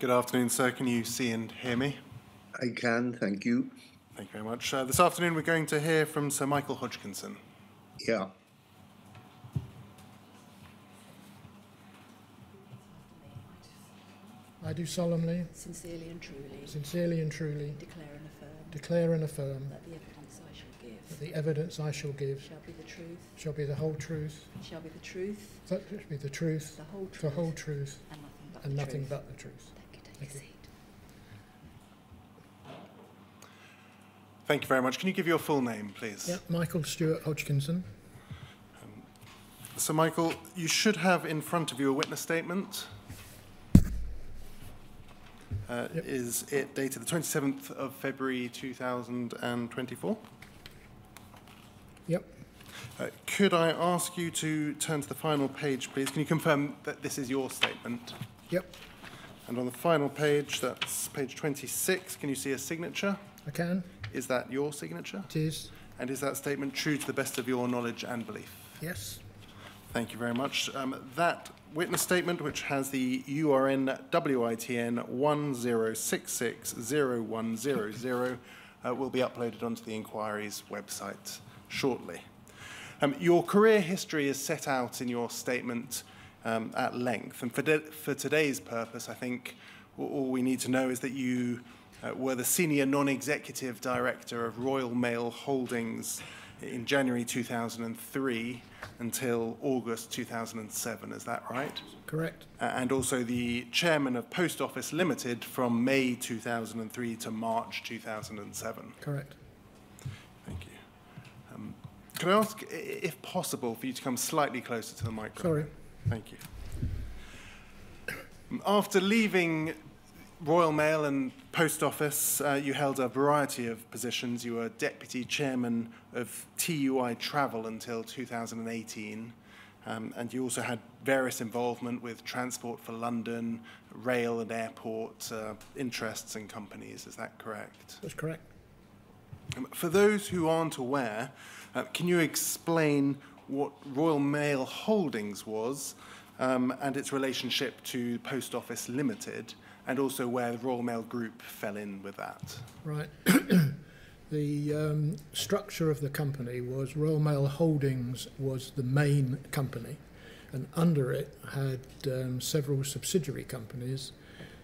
Good afternoon, sir. Can you see and hear me? I can, thank you. Thank you very much. Uh, this afternoon, we're going to hear from Sir Michael Hodgkinson. Yeah. I do solemnly, Sincerely and truly sincerely and truly declare and affirm declare and affirm that the evidence I shall give that the evidence I shall give shall be the truth, shall be the whole truth, shall be the truth, that shall be the truth, the whole truth, the whole truth, and nothing but and the nothing truth. but the truth. Thank you. Thank you. seat. Thank you very much. Can you give your full name, please? Yeah, Michael Stewart Hodgkinson. So, Michael, you should have in front of you a witness statement. Uh, Yep. Is it dated the 27th of February 2024? Yep, Uh, could I ask you to turn to the final page, please? Can you confirm that this is your statement? yep, And on the final page, that's page 26, can you see a signature? I can. Is that your signature? It is. And is that statement true to the best of your knowledge and belief? Yes. Thank you very much. Um, that witness statement, which has the URN WITN 10660100, uh, will be uploaded onto the inquiry's website shortly. Um, your career history is set out in your statement um, at length, and for, for today's purpose, I think all we need to know is that you uh, were the senior non-executive director of Royal Mail Holdings in January 2003 until August 2007. Is that right? Correct. Uh, and also the chairman of Post Office Limited from May 2003 to March 2007. Correct. Thank you. Um, could I ask, if possible, for you to come slightly closer to the microphone? Sorry. Thank you. After leaving Royal Mail and Post Office, uh, you held a variety of positions. You were deputy chairman of TUI Travel until 2018, um, and you also had various involvement with Transport for London, rail and airport uh, interests and companies. Is that correct? That's correct. Um, For those who aren't aware, uh, can you explain what Royal Mail Holdings was um, and its relationship to Post Office Limited, and also where the Royal Mail Group fell in with that? Right. the um, structure of the company was Royal Mail Holdings was the main company, and under it had um, several subsidiary companies.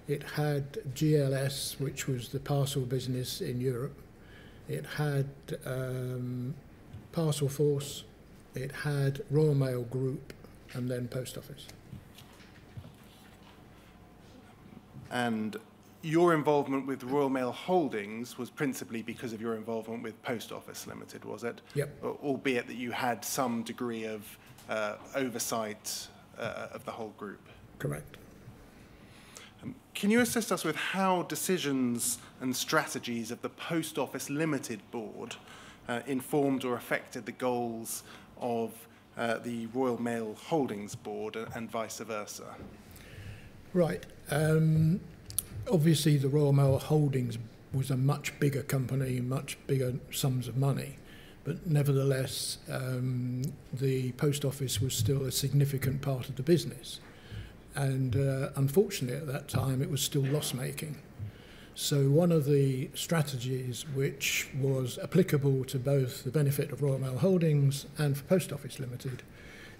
It had GLS, which was the parcel business in Europe. It had um, Parcel Force. It had Royal Mail Group, and then Post Office. And your involvement with Royal Mail Holdings was principally because of your involvement with Post Office Limited, was it? Yep. Albeit that you had some degree of uh, oversight uh, of the whole group. Correct. Can you assist us with how decisions and strategies of the Post Office Limited Board uh, informed or affected the goals of uh, the Royal Mail Holdings Board and, vice versa? Right. Um, obviously, the Royal Mail Holdings was a much bigger company, much bigger sums of money. But nevertheless, um, the post office was still a significant part of the business. And uh, unfortunately, at that time, it was still loss making. So, one of the strategies which was applicable to both the benefit of Royal Mail Holdings and for Post Office Limited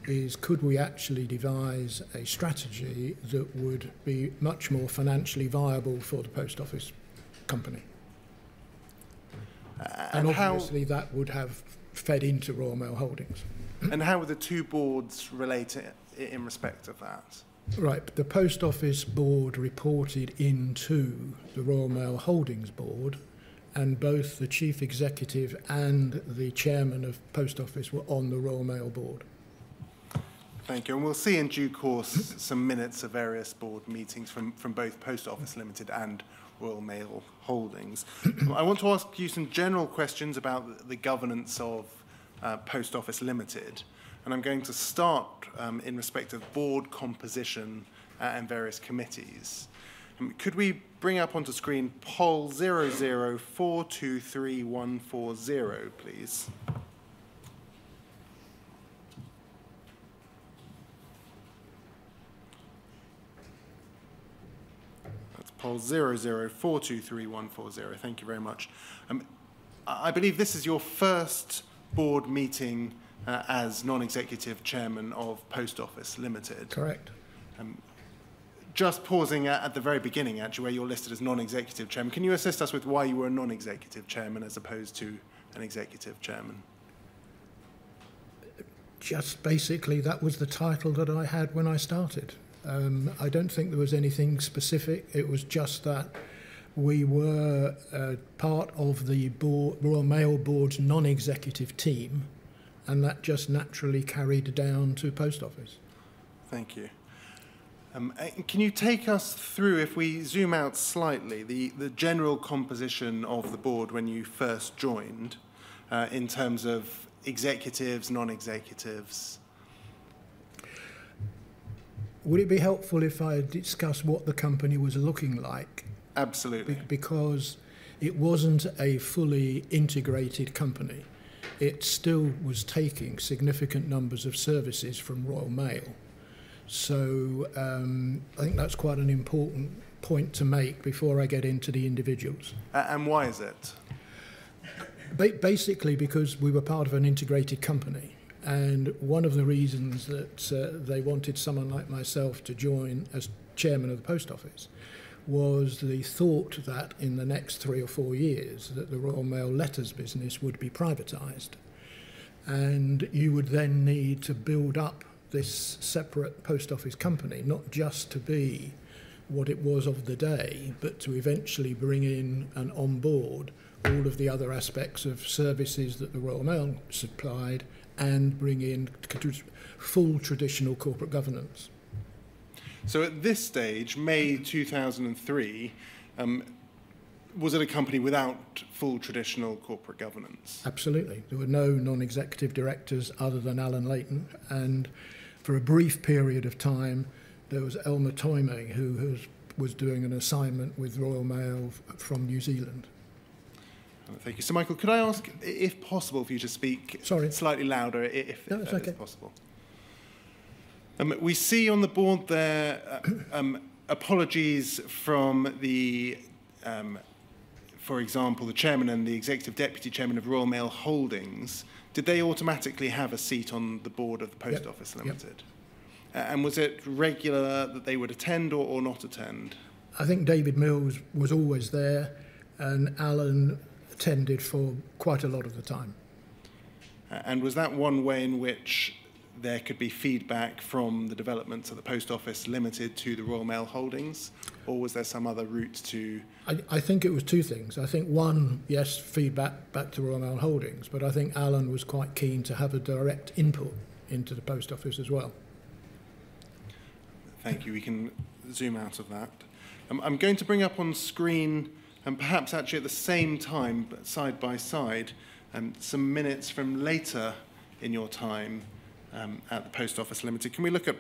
is could we actually devise a strategy that would be much more financially viable for the post office company? Uh, and, and how- obviously that would have fed into Royal Mail Holdings. And how would the two boards relate i- in respect of that? Right, the post office board reported into the Royal Mail Holdings board, and both the chief executive and the chairman of post office were on the Royal Mail board. Thank you. And we'll see in due course some minutes of various board meetings from, from both Post Office Limited and Royal Mail Holdings. I want to ask you some general questions about the governance of uh, Post Office Limited. And I'm going to start um, in respect of board composition uh, and various committees. Um, could we bring up onto screen poll 004234140, please? That's poll 004234140. Thank you very much. Um, I believe this is your first board meeting uh, as non-executive chairman of Post Office Limited. Correct. Just pausing at, at the very beginning, actually, where you're listed as non-executive chairman, can you assist us with why you were a non-executive chairman as opposed to an executive chairman? Just basically, that was the title that I had when I started. Um, I don't think there was anything specific. It was just that we were uh, part of the board, Royal Mail Board's non-executive team, and that just naturally carried down to Post Office. Thank you. Um, can you take us through, if we zoom out slightly, the, the general composition of the board when you first joined uh, in terms of executives, non-executives? Would it be helpful if I discuss what the company was looking like? Absolutely. Be- because it wasn't a fully integrated company. It still was taking significant numbers of services from Royal Mail. So um, I think that's quite an important point to make before I get into the individuals. A- and why is it? Ba- basically, because we were part of an integrated company. And one of the reasons that uh, they wanted someone like myself to join as chairman of the post office was the thought that in the next three or four years that the Royal Mail letters business would be privatised. And you would then need to build up this separate post office company, not just to be what it was of the day, but to eventually bring in and on board all of the other aspects of services that the Royal Mail supplied and bring in full traditional corporate governance. So at this stage, May 2003, um, was it a company without full traditional corporate governance? Absolutely. There were no non executive directors other than Allan Leighton. And for a brief period of time, there was Elmar Toime, who was, was doing an assignment with Royal Mail from New Zealand. Uh, Thank you. So, Michael, could I ask, if possible, for you to speak Sorry. slightly louder, if, No, if it's that is okay. possible? Um, we see on the board there uh, um, apologies from the, um, for example, the chairman and the executive deputy chairman of Royal Mail Holdings. Did they automatically have a seat on the board of the Post Yep. Office Yep. Limited? Uh, and was it regular that they would attend or, or not attend? I think David Mills was always there, and Alan attended for quite a lot of the time. Uh, And was that one way in which there could be feedback from the developments at the Post Office Limited to the Royal Mail Holdings? Or was there some other route to. I, I think it was two things. I think one, yes, feedback back to Royal Mail Holdings, but I think Alan was quite keen to have a direct input into the post office as well. Thank you. We can zoom out of that. Um, I'm going to bring up on screen, and perhaps actually at the same time, but side by side, um, some minutes from later in your time um, at the Post Office Limited. Can we look at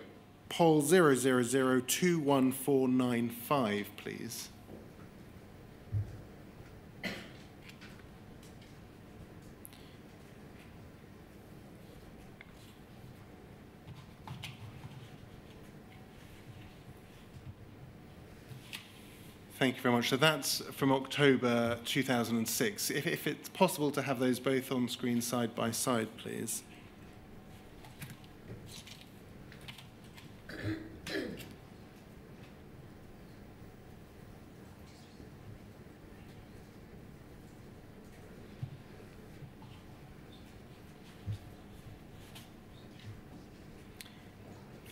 poll 000219495, please? Thank you very much. So that's from October 2006. If, if it's possible to have those both on screen side by side, please.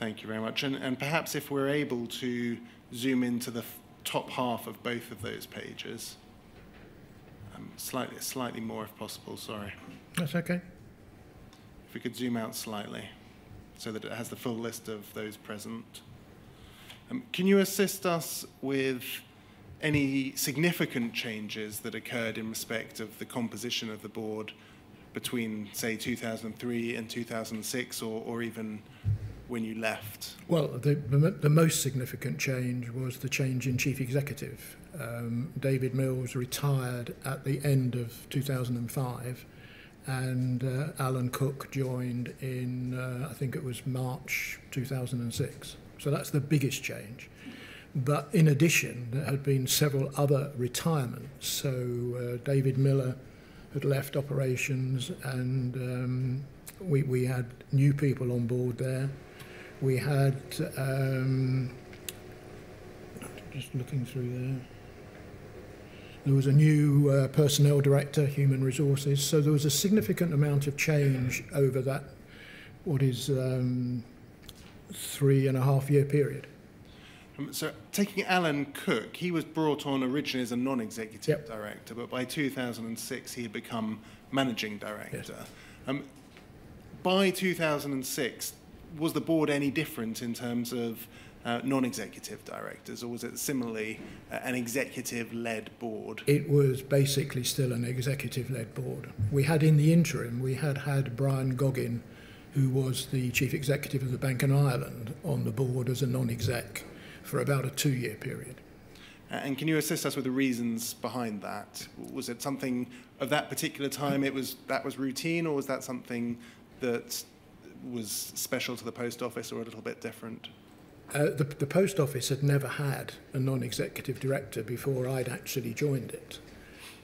Thank you very much. And, and perhaps if we're able to zoom into the top half of both of those pages, um, slightly, slightly more if possible, sorry. That's okay. If we could zoom out slightly so that it has the full list of those present. Um, can you assist us with any significant changes that occurred in respect of the composition of the board between, say, 2003 and 2006, or, or even when you left? Well, the, the, most significant change was the change in chief executive. Um, David Mills retired at the end of 2005, and uh, Alan Cook joined in, uh, I think it was March 2006. So that's the biggest change. But in addition, there had been several other retirements. So uh, David Miller had left operations, and um, we, we had new people on board there. We had, um, just looking through there, there was a new uh, personnel director, human resources. So there was a significant amount of change over that, what is um, three and a half year period. Um, so, taking Alan Cook, he was brought on originally as a non executive Yep. director, but by 2006 he had become managing director. Um, by 2006, was the board any different in terms of uh, non executive directors, or was it similarly uh, an executive led board? It was basically still an executive led board. We had in the interim, we had had Brian Goggin, who was the chief executive of the Bank of Ireland, on the board as a non exec for about a two year period. Uh, And can you assist us with the reasons behind that? Was it something of that particular time? It was that was routine, or was that something that was special to the post office, or a little bit different? Uh, the, the post office had never had a non-executive director before I'd actually joined it.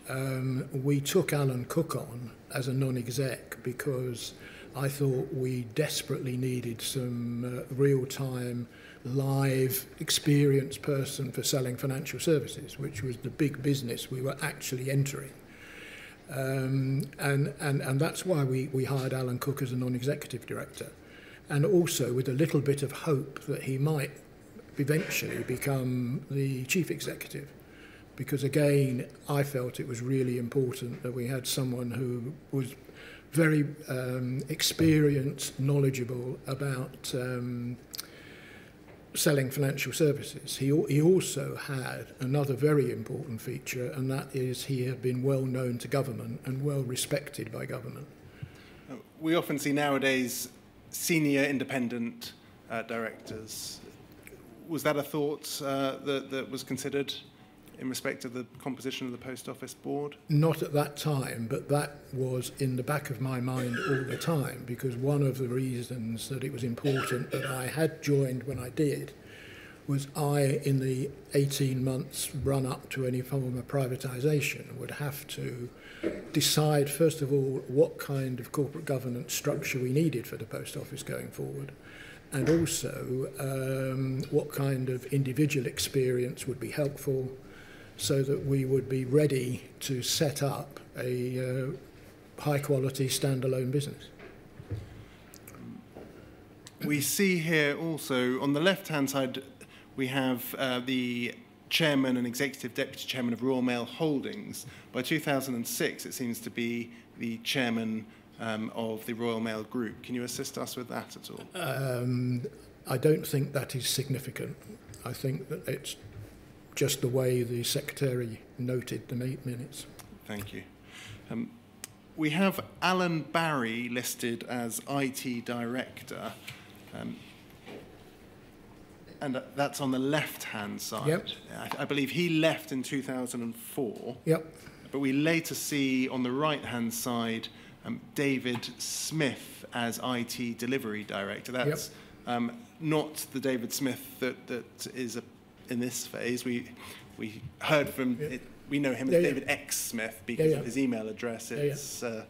Um, we took Alan Cook on as a non-exec because I thought we desperately needed some uh, real-time, live, experienced person for selling financial services, which was the big business we were actually entering. Um, and, and, and that's why we, we hired Alan Cook as a non-executive director. And also with a little bit of hope that he might eventually become the chief executive. Because again, I felt it was really important that we had someone who was very um, experienced, knowledgeable about um, selling financial services. He, he also had another very important feature, and that is he had been well known to government and well respected by government. We often see nowadays senior independent uh, directors. Was that a thought uh, that, that was considered in respect of the composition of the post office board? Not at that time, but that was in the back of my mind all the time because one of the reasons that it was important that I had joined when I did was I, in the 18 months run up to any form of privatisation, would have to decide, first of all, what kind of corporate governance structure we needed for the post office going forward, and also um, what kind of individual experience would be helpful so that we would be ready to set up a uh, high quality standalone business. We see here also on the left hand side, we have uh, the chairman and executive deputy chairman of Royal Mail Holdings. By 2006, it seems to be the chairman um, of the Royal Mail Group. Can you assist us with that at all? Um, I don't think that is significant. I think that it's just the way the secretary noted the mi- minutes. Thank you. Um, we have Alan Barry listed as IT director. Um, and that's on the left hand side. Yep. I, I believe he left in 2004. Yep, But we later see on the right hand side um, David Smith as IT delivery director. That's um, not the David Smith that, that is a, in this phase. We, we heard from, Yeah. it, we know him as Yeah, yeah. David X Smith because yeah. of his email address. yeah. It's uh,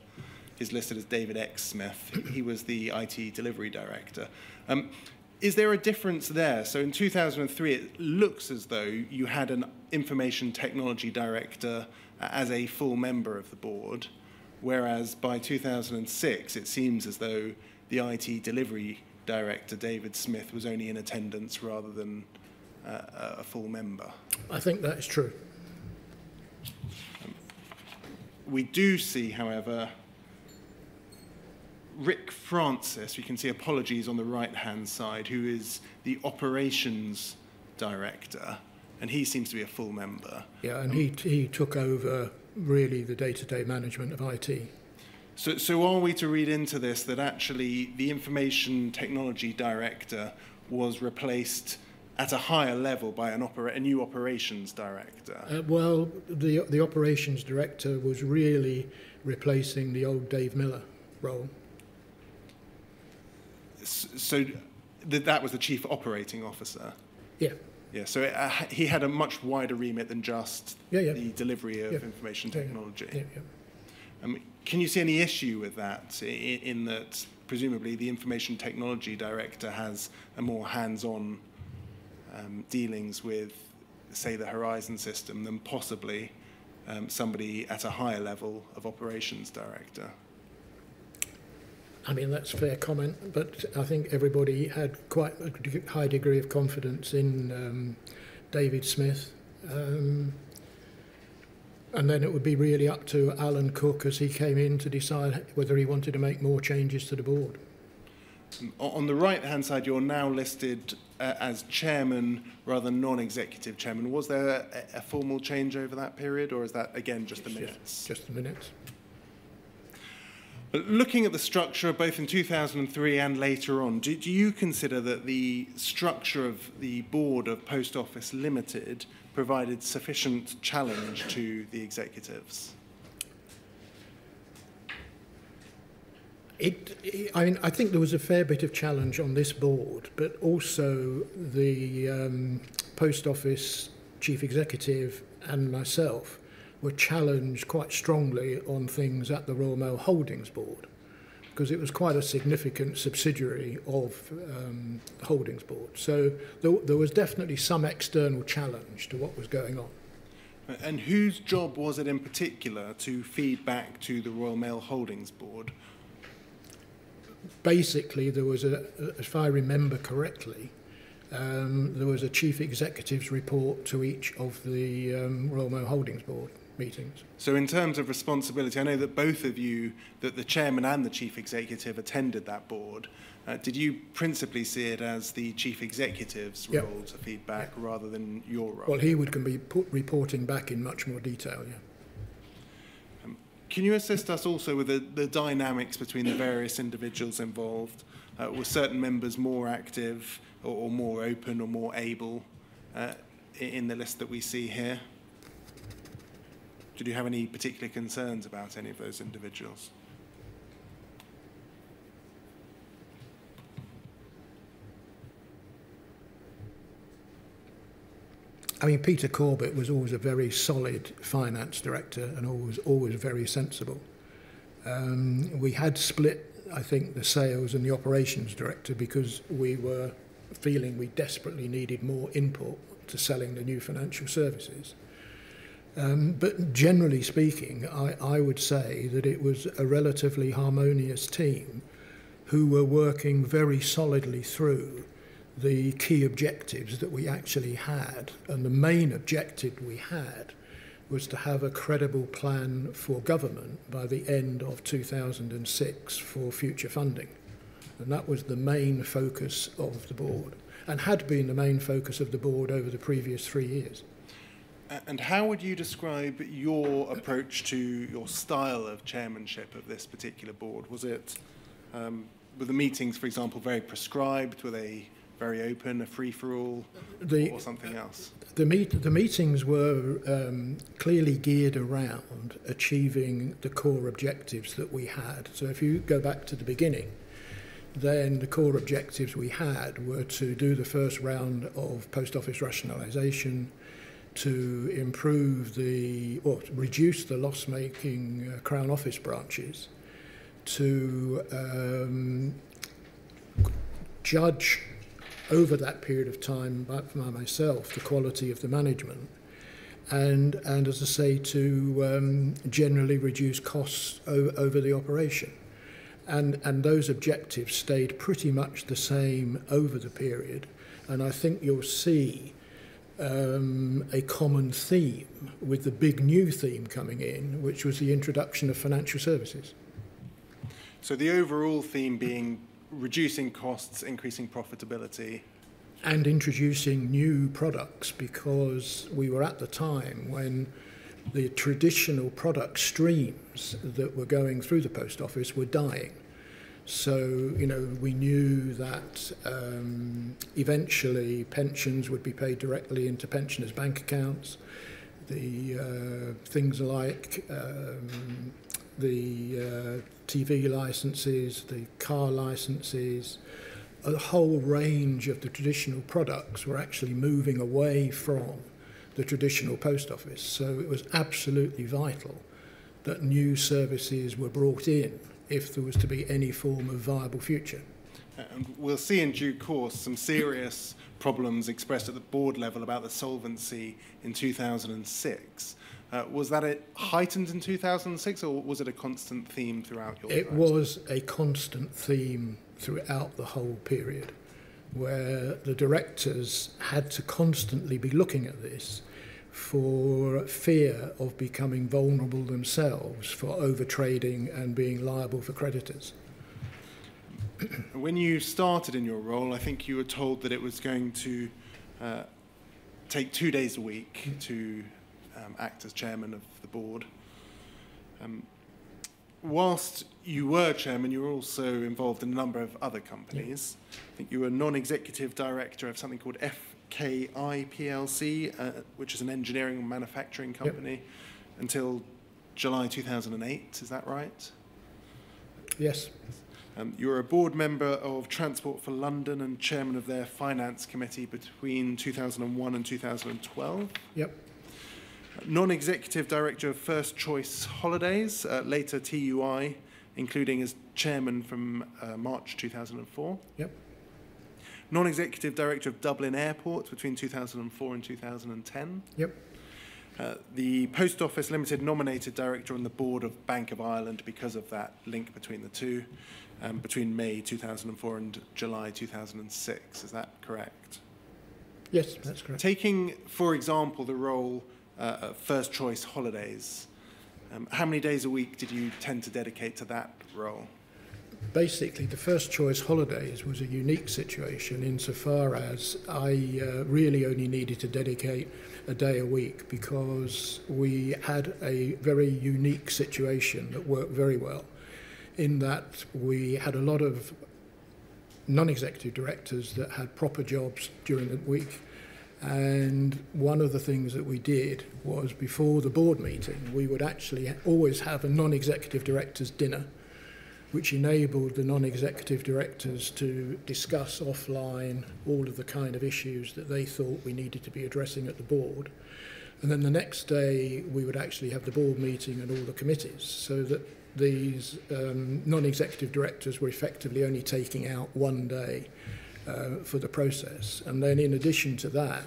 is listed as David X Smith. he was the IT delivery director. Um, is there a difference there? So in 2003, it looks as though you had an information technology director as a full member of the board, whereas by 2006, it seems as though the IT delivery director, David Smith, was only in attendance rather than uh, a full member. I think that is true. We do see, however, Rick Francis, you can see apologies on the right hand side, who is the operations director, and he seems to be a full member. Yeah, and he, he took over really the day to day management of IT. So, so are we to read into this that actually the information technology director was replaced at a higher level by an opera- a new operations director? Uh, well, the, the operations director was really replacing the old Dave Miller role. So th- that was the chief operating officer. Yeah, Yeah, so it, uh, he had a much wider remit than just Yeah, yeah. the delivery of Yeah. information technology. Um, can you see any issue with that, in, in that presumably the information technology director has a more hands-on um, dealings with, say, the Horizon system than possibly um, somebody at a higher level of operations director? I mean, that's a fair comment, but I think everybody had quite a high degree of confidence in um, David Smith. Um, and then it would be really up to Alan Cook as he came in to decide whether he wanted to make more changes to the board. Um, On the right-hand side, you're now listed uh, as chairman rather than non-executive chairman. Was there a, a formal change over that period, or is that again just the minutes? Just a minute. But looking at the structure both in 2003 and later on, do, do you consider that the structure of the board of Post Office Limited provided sufficient challenge to the executives? It, I mean, I think there was a fair bit of challenge on this board, but also the um, post office chief executive and myself were challenged quite strongly on things at the Royal Mail Holdings Board because it was quite a significant subsidiary of um, the Holdings Board. So there, there was definitely some external challenge to what was going on. And whose job was it in particular to feed back to the Royal Mail Holdings Board? Basically there was a, if I remember correctly, um, there was a chief executive's report to each of the um, Royal Mail Holdings Board meetings. So in terms of responsibility, I know that both of you, that the chairman and the chief executive attended that board. Uh, did you principally see it as the chief executive's Yep. role to feed back rather than your role? Well, he would can be put, reporting back in much more detail. Yeah. Can you assist us also with the, the dynamics between the various individuals involved? Uh, were certain members more active or, or more open or more able uh, in the list that we see here? Did you have any particular concerns about any of those individuals? I mean, Peter Corbett was always a very solid finance director and always always very sensible. Um, we had split, I think, the sales and the operations director because we were feeling we desperately needed more input to selling the new financial services. Um, but generally speaking, I, I would say that it was a relatively harmonious team who were working very solidly through the key objectives that we actually had. And the main objective we had was to have a credible plan for government by the end of 2006 for future funding. And that was the main focus of the board and had been the main focus of the board over the previous three years. And how would you describe your approach to your style of chairmanship of this particular board? Was it, um, were the meetings, for example, very prescribed? Were they very open, a free-for-all, The- or something else? The, meet, the meetings were um, clearly geared around achieving the core objectives that we had. So if you go back to the beginning, then the core objectives we had were to do the first round of post office rationalisation, to improve the, or reduce the loss-making uh, Crown Office branches, to um, judge over that period of time by, by myself the quality of the management. And and as I say to um, generally reduce costs over the operation. And and those objectives stayed pretty much the same over the period. And I think you'll see um, a common theme with the big new theme coming in which was the introduction of financial services. So the overall theme being reducing costs, increasing profitability. and introducing new products because we were at the time when the traditional product streams that were going through the post office were dying. So, you know, we knew that um, eventually pensions would be paid directly into pensioners' bank accounts. The uh, things like um, the uh, TV licenses, the car licenses, a whole range of the traditional products were actually moving away from the traditional post office. So it was absolutely vital that new services were brought in if there was to be any form of viable future. And we'll see in due course some serious problems expressed at the board level about the solvency in 2006. Uh, was that it heightened in 2006 or was it a constant theme throughout your It time? was a constant theme throughout the whole period where the directors had to constantly be looking at this for fear of becoming vulnerable themselves for overtrading and being liable for creditors. When you started in your role, I think you were told that it was going to uh, take two days a week to um, act as chairman of the board. Um, whilst you were chairman, you were also involved in a number of other companies. I think you were non-executive director of something called FKI PLC, uh, which is an engineering and manufacturing company, until July 2008. Is that right? Yes, Um, you were a board member of Transport for London and chairman of their finance committee between 2001 and 2012. yep, Non-executive director of First Choice Holidays, uh, later TUI, including as chairman from uh, March 2004. yep, Non-executive director of Dublin Airport between 2004 and 2010. yep, Uh, the Post Office Limited nominated director on the board of Bank of Ireland because of that link between the two, um, between May 2004 and July 2006. Is that correct? yes, that's correct. Taking, for example, the role uh, First Choice Holidays, um, how many days a week did you tend to dedicate to that role? Basically, the first choice holidays was a unique situation insofar as I uh, really only needed to dedicate a day a week because we had a very unique situation that worked very well in that we had a lot of non-executive directors that had proper jobs during the week and one of the things that we did was before the board meeting we would actually always have a non-executive directors dinner which enabled the non-executive directors to discuss offline all of the kind of issues that they thought we needed to be addressing at the board. And then the next day we would actually have the board meeting and all the committees so that these um, non-executive directors were effectively only taking out one day uh, for the process. And then in addition to that,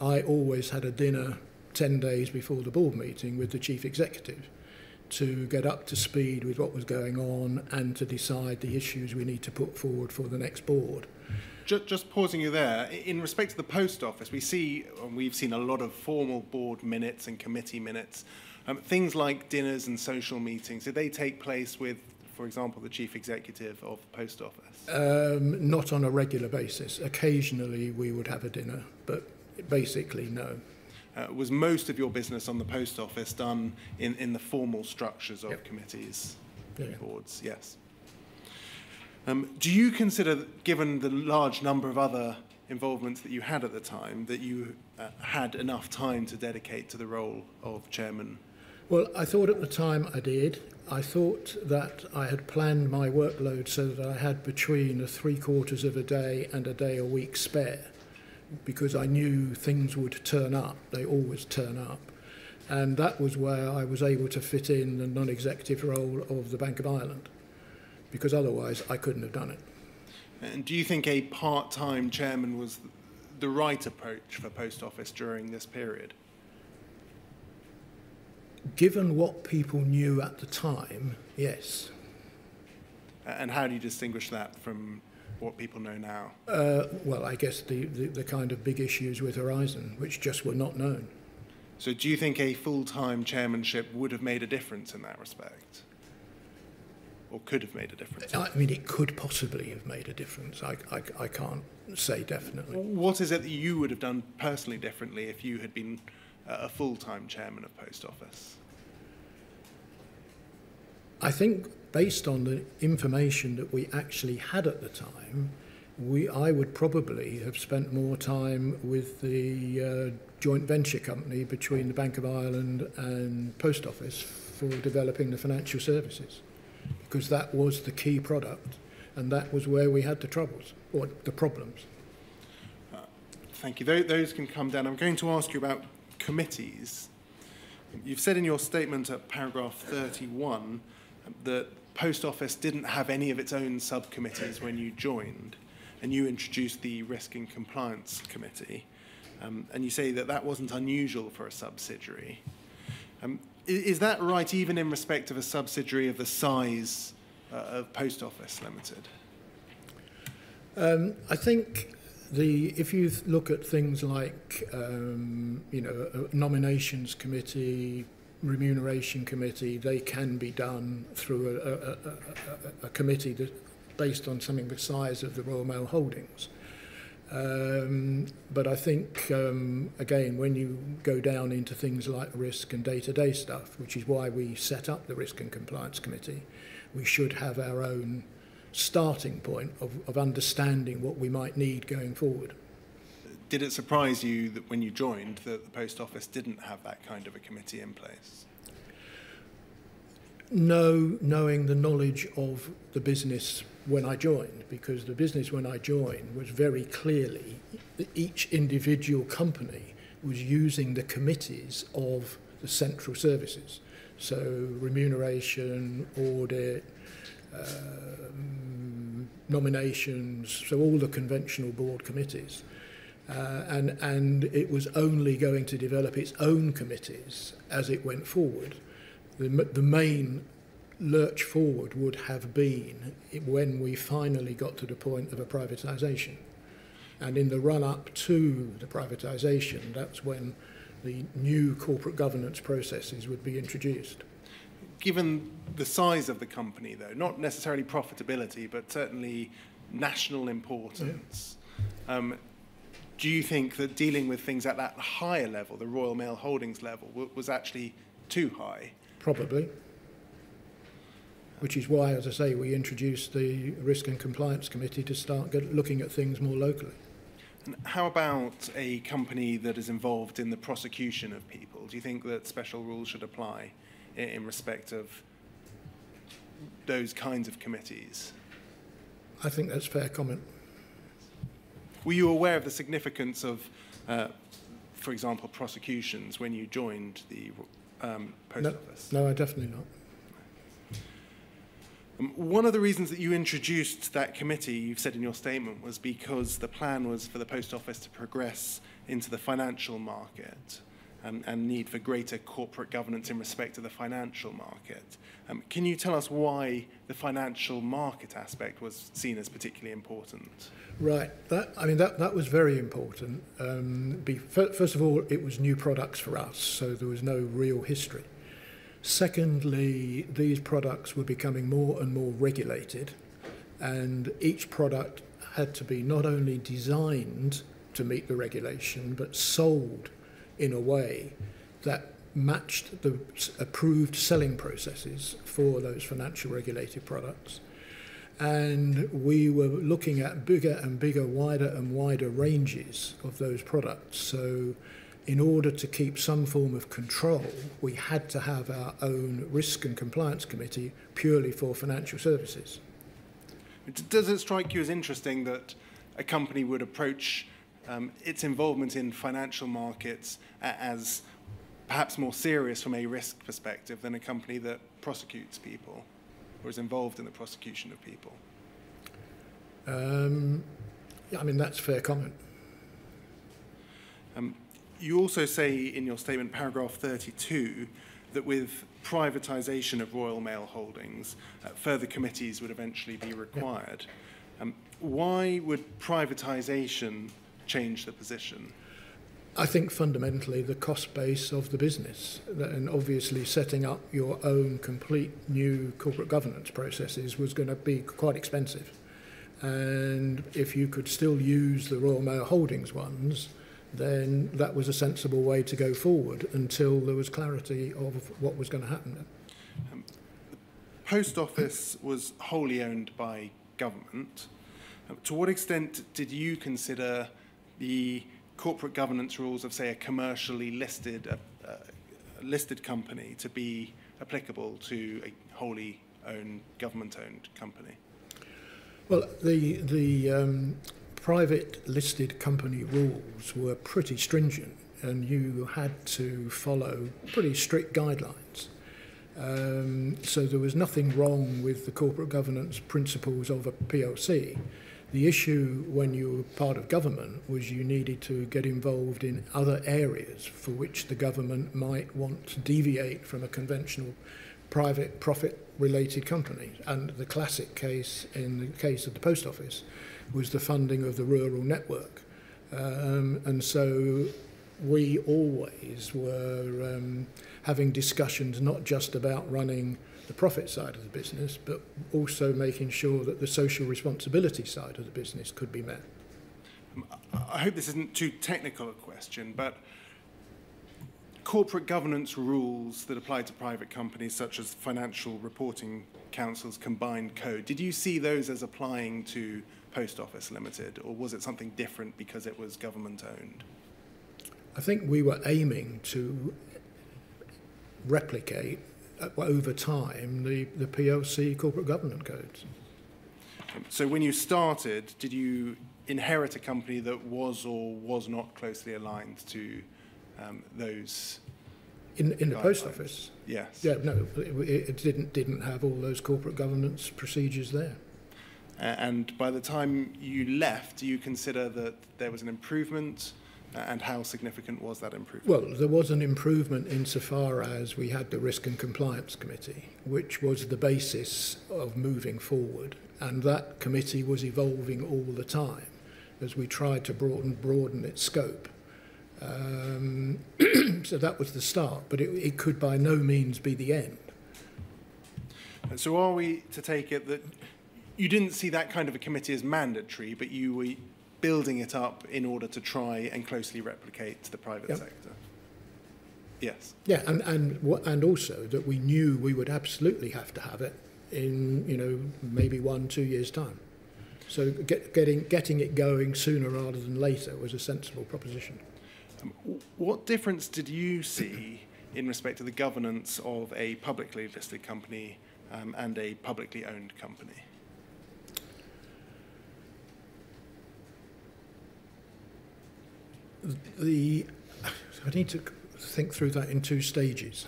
I always had a dinner 10 days before the board meeting with the chief executive to get up to speed with what was going on and to decide the issues we need to put forward for the next board. Just, just pausing you there, in respect to the post office, we see, and we've seen a lot of formal board minutes and committee minutes. Um, things like dinners and social meetings, did they take place with, for example, the chief executive of the post office? Um, not on a regular basis. Occasionally we would have a dinner, but basically no. Uh, was most of your business on the post office done in, in the formal structures of Yep. committees Yeah. and boards? Yes. Um, do you consider, given the large number of other involvements that you had at the time, that you uh, had enough time to dedicate to the role of chairman? Well, I thought at the time I did. I thought that I had planned my workload so that I had between a three quarters of a day and a day a week spare because I knew things would turn up. They always turn up. And that was where I was able to fit in the non executive role of the Bank of Ireland because otherwise I couldn't have done it. And do you think a part-time chairman was the right approach for post office during this period? Given what people knew at the time, yes. And how do you distinguish that from what people know now? Uh, well, I guess the, the, the kind of big issues with Horizon, which just were not known. So do you think a full-time chairmanship would have made a difference in that respect? Or could have made a difference? I mean, it could possibly have made a difference. I, I, I can't say definitely. What is it that you would have done personally differently if you had been a full-time chairman of Post Office? I think based on the information that we actually had at the time, we, I would probably have spent more time with the uh, joint venture company between the Bank of Ireland and Post Office for developing the financial services, because that was the key product. And that was where we had the troubles, or the problems. Thank you. Tho- Those can come down. I'm going to ask you about committees. You've said in your statement at paragraph 31 that Post Office didn't have any of its own subcommittees when you joined, and you introduced the Risk and Compliance Committee. Um, and you say that that wasn't unusual for a subsidiary. Um, i- is that right, even in respect of a subsidiary of the size uh, of Post Office Limited? Um, I think the if you look at things like um, you know nominations committee, remuneration committee, they can be done through a, a, a, a committee that, based on something the size of the Royal Mail holdings. Um, but I think, um, again, when you go down into things like risk and day to day stuff, which is why we set up the Risk and Compliance Committee, we should have our own starting point of, of understanding what we might need going forward. Did it surprise you that when you joined that the post office didn't have that kind of a committee in place? No, knowing the knowledge of the business when I joined, because the business when I joined was very clearly that each individual company was using the committees of the central services. So remuneration, audit, um, nominations, so all the conventional board committees. Uh, and, and it was only going to develop its own committees as it went forward. The, the main lurch forward would have been when we finally got to the point of a privatisation. And in the run up to the privatisation, that's when the new corporate governance processes would be introduced. Given the size of the company, though, not necessarily profitability, but certainly national importance, um, do you think that dealing with things at that higher level, the Royal Mail Holdings level, w- was actually too high? Probably. Which is why, as I say, we introduced the Risk and Compliance Committee to start looking at things more locally. And how about a company that is involved in the prosecution of people? Do you think that special rules should apply in, in respect of those kinds of committees? I think that's fair comment. Were you aware of the significance of, uh, for example, prosecutions when you joined the um, post No, office? no, I definitely not. Um, one of the reasons that you introduced that committee, you've said in your statement, was because the plan was for the post office to progress into the financial market and, and need for greater corporate governance in respect to the financial market. Um, can you tell us why the financial market aspect was seen as particularly important? Right. That I mean that that was very important. Um, be, first of all, it was new products for us, so there was no real history. Secondly, these products were becoming more and more regulated, and each product had to be not only designed to meet the regulation, but sold in a way that matched the approved selling processes for those financial regulated products. And we were looking at bigger and bigger, wider and wider ranges of those products. So, in order to keep some form of control, we had to have our own risk and compliance committee purely for financial services. Does it strike you as interesting that a company would approach um, its involvement in financial markets as perhaps more serious from a risk perspective than a company that prosecutes people or is involved in the prosecution of people? Um, yeah, I mean, that's fair comment. Um, you also say in your statement, paragraph 32, that with privatisation of Royal Mail holdings, uh, further committees would eventually be required. Um, why would privatisation change the position? I think fundamentally the cost base of the business, and obviously setting up your own complete new corporate governance processes was going to be quite expensive. And if you could still use the Royal Mail Holdings ones, then that was a sensible way to go forward until there was clarity of what was going to happen. the Post Office was wholly owned by government. Uh, To what extent did you consider the corporate governance rules of, say, a commercially listed, uh, uh, listed company to be applicable to a wholly owned, government-owned company? Well, the the um, private listed company rules were pretty stringent, and you had to follow pretty strict guidelines. Um, so there was nothing wrong with the corporate governance principles of a PLC. The issue when you were part of government was you needed to get involved in other areas for which the government might want to deviate from a conventional private profit related company. And the classic case in the case of the post office was the funding of the rural network. Um, and so we always were um, having discussions not just about running the profit side of the business, but also making sure that the social responsibility side of the business could be met. I hope this isn't too technical a question, but corporate governance rules that apply to private companies, such as Financial Reporting Council's combined code, did you see those as applying to Post Office Limited, or was it something different because it was government owned? I think we were aiming to replicate over time the, the PLC corporate governance codes. So when you started, did you inherit a company that was or was not closely aligned to um, those? In, in the post office? Yes. Yeah, no, it, it didn't, didn't have all those corporate governance procedures there. And by the time you left, do you consider that there was an improvement? And how significant was that improvement? Well, there was an improvement insofar as we had the Risk and Compliance Committee, which was the basis of moving forward. And that committee was evolving all the time as we tried to broaden, broaden its scope. Um, so that was the start, but it, it could by no means be the end. And So are we to take it that you didn't see that kind of a committee as mandatory, but you were building it up in order to try and closely replicate to the private Yep. sector? Yes. Yeah, and, and, and also that we knew we would absolutely have to have it in, you know, maybe one, two years' time. So get, getting, getting it going sooner rather than later was a sensible proposition. Um, What difference did you see in respect to the governance of a publicly listed company um, and a publicly owned company? The, I need to think through that in two stages.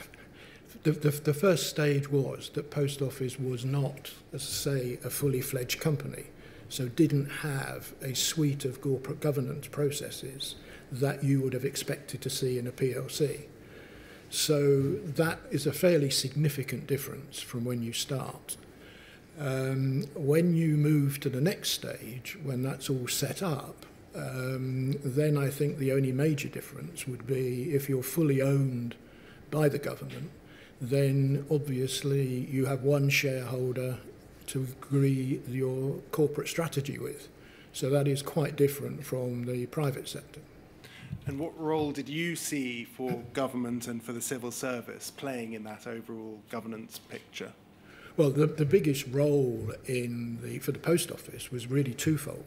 The, the, the first stage was that Post Office was not, as I say, a fully fledged company, so didn't have a suite of corporate governance processes that you would have expected to see in a PLC. So that is a fairly significant difference from when you start. Um, when you move to the next stage, when that's all set up, um, then I think the only major difference would be if you're fully owned by the government, then obviously you have one shareholder to agree your corporate strategy with. So that is quite different from the private sector. And what role did you see for government and for the civil service playing in that overall governance picture? Well, the, the biggest role in the, for the post office was really twofold.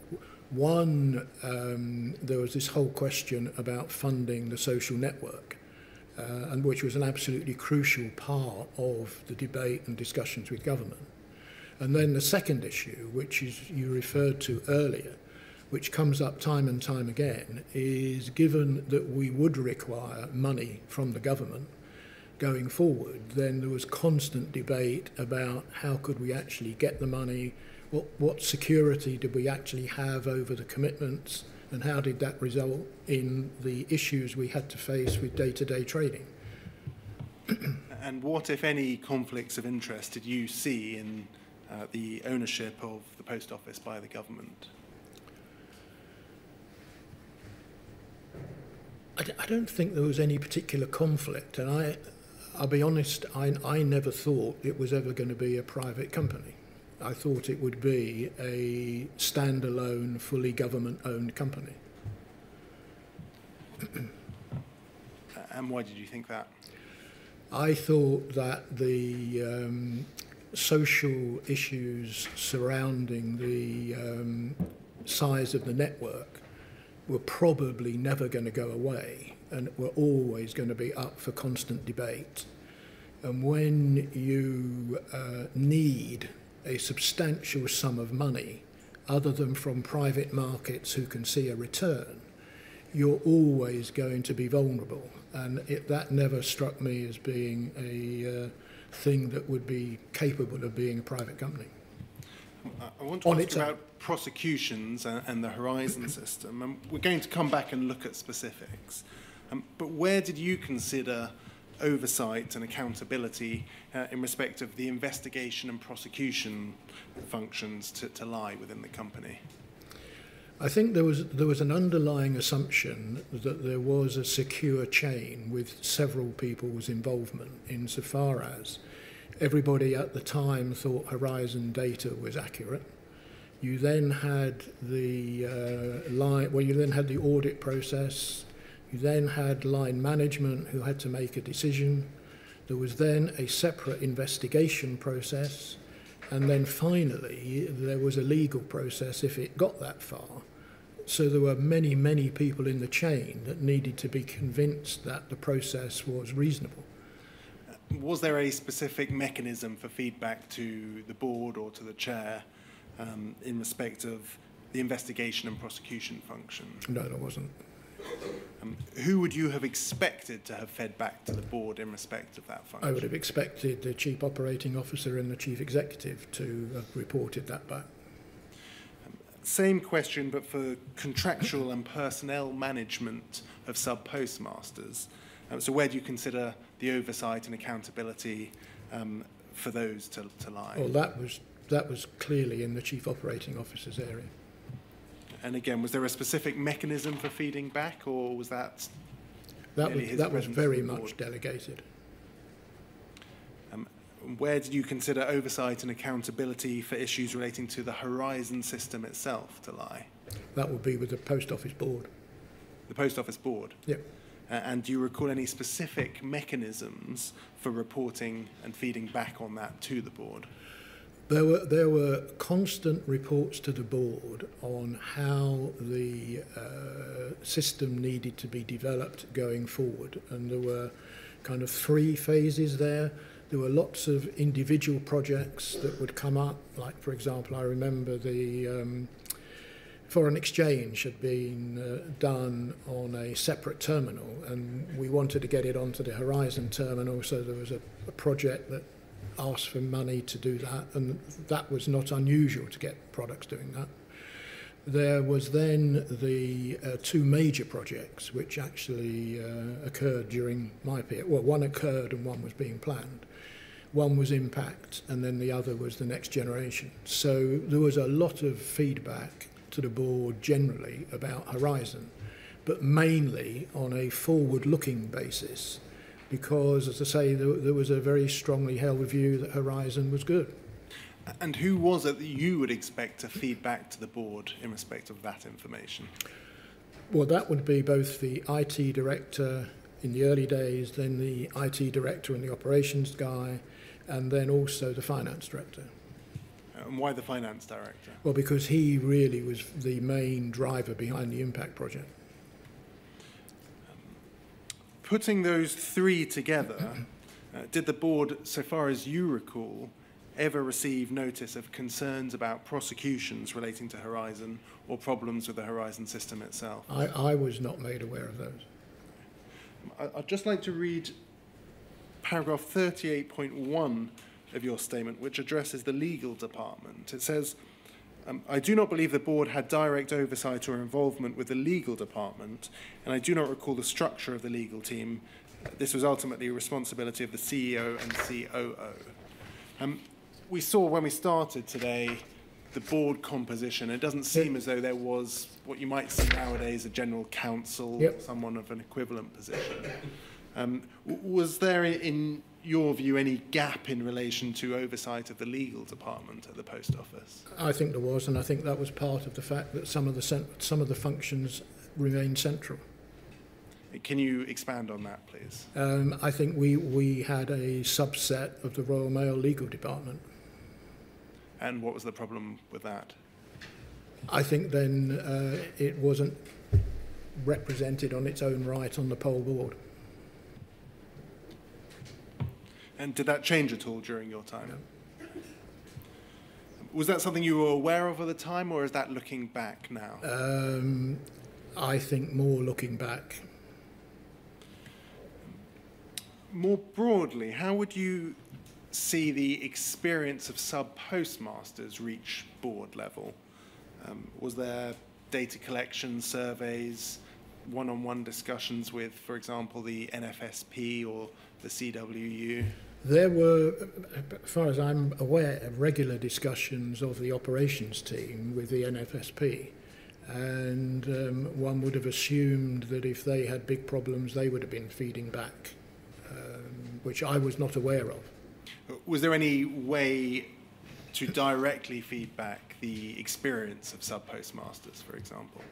One, um, there was this whole question about funding the social network, uh, and which was an absolutely crucial part of the debate and discussions with government. And then the second issue, which is you referred to earlier, which comes up time and time again, is given that we would require money from the government going forward, then there was constant debate about how could we actually get the money, what, what security did we actually have over the commitments, and how did that result in the issues we had to face with day-to-day trading. And what, if any, conflicts of interest did you see in uh, the ownership of the post office by the government? I, d- I don't think there was any particular conflict, and I, I'll be honest, I, I never thought it was ever going to be a private company. I thought it would be a standalone, fully government-owned company. Uh, And why did you think that? I thought that the um, social issues surrounding the um, size of the network were probably never going to go away and were always going to be up for constant debate. And when you uh, need a substantial sum of money other than from private markets who can see a return, you're always going to be vulnerable. And it, that never struck me as being a uh, thing that would be capable of being a private company. I- want to On ask its own. about prosecutions and, and the Horizon system. And we're going to come back and look at specifics. Um, but where did you consider oversight and accountability uh, in respect of the investigation and prosecution functions to, to lie within the company? I think there was there was an underlying assumption that there was a secure chain with several people's involvement insofar as everybody at the time thought Horizon data was accurate. You then had the uh, line, well, you then had the audit process. You then had line management who had to make a decision. There was then a separate investigation process. And then finally, there was a legal process if it got that far. So there were many, many people in the chain that needed to be convinced that the process was reasonable. Was there a specific mechanism for feedback to the board or to the chair um, in respect of the investigation and prosecution function? No, there wasn't. Um, who would you have expected to have fed back to the board in respect of that function? I would have expected the chief operating officer and the chief executive to have reported that back. Same question, but for contractual and personnel management of sub postmasters. Um, so, where do you consider the oversight and accountability um, for those to, to lie? Well, that was that was clearly in the chief operating officer's area. And again, was there a specific mechanism for feeding back, or was that That was that was very much delegated. um, where did you consider oversight and accountability for issues relating to the Horizon system itself to lie? That would be with the post office board. The Post Office Board. Yep. Uh, and do you recall any specific mechanisms for reporting and feeding back on that to the board? There were there were constant reports to the board on how the uh, system needed to be developed going forward, and there were kind of three phases there. There were lots of individual projects that would come up, like for example, I remember the um, foreign exchange had been uh, done on a separate terminal, and we wanted to get it onto the Horizon terminal, so there was a, a project that asked for money to do that, and that was not unusual to get products doing that. There was then the uh, two major projects which actually uh, occurred during my period. Well, one occurred and one was being planned. One was impact, and then the other was the next generation. So there was a lot of feedback to the board generally about Horizon, but mainly on a forward-looking basis because, as I say, there, there was a very strongly held view that Horizon was good. And who was it that you would expect to feed back to the board in respect of that information? Well, that would be both the IT director in the early days, then the IT director and the operations guy, and then also the finance director. And why the finance director? Well, because he really was the main driver behind the impact project. Putting those three together, uh, did the board, so far as you recall, ever receive notice of concerns about prosecutions relating to Horizon or problems with the Horizon system itself? I, I was not made aware of those. I- I'd just like to read paragraph 38.1 of your statement, which addresses the legal department. It says, um, I do not believe the board had direct oversight or involvement with the legal department, and I do not recall the structure of the legal team. This was ultimately a responsibility of the CEO and COO. Um, we saw when we started today the board composition. It doesn't seem as though there was what you might see nowadays a general counsel, Yep. someone of an equivalent position. Um, was there, in your view, any gap in relation to oversight of the legal department at the post office? I think there was, and I think that was part of the fact that some of the some of the functions remained central. Can you expand on that, please? Um, I think we, we had a subset of the Royal Mail legal department. And what was the problem with that? I think then uh, it wasn't represented on its own right on the POL board. And did that change at all during your time? Was that something you were aware of at the time, or is that looking back now? Um, I think more looking back. More broadly, how would you see the experience of sub postmasters reach board level? Um, was there data collection surveys, one on one discussions with, for example, the NFSP or the CWU? There were, as far as I'm aware, regular discussions of the operations team with the NFSP. And um, one would have assumed that if they had big problems, they would have been feeding back, um, which I was not aware of. Was there any way to directly feedback the experience of sub postmasters, for example?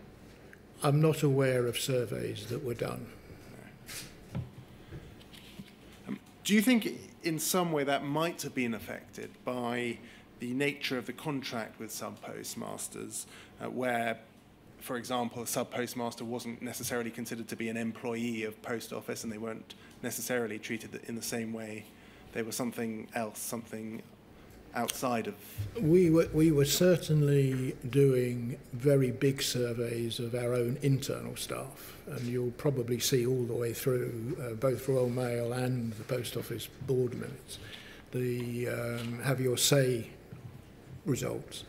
I'm not aware of surveys that were done. Um, do you think in some way that might have been affected by the nature of the contract with sub postmasters, uh, where, for example, a sub postmaster wasn't necessarily considered to be an employee of post office and they weren't necessarily treated in the same way? They were something else, something outside of? We were, we were certainly doing very big surveys of our own internal staff, and you'll probably see all the way through, uh, both Royal Mail and the Post Office board minutes, the um, have your say results.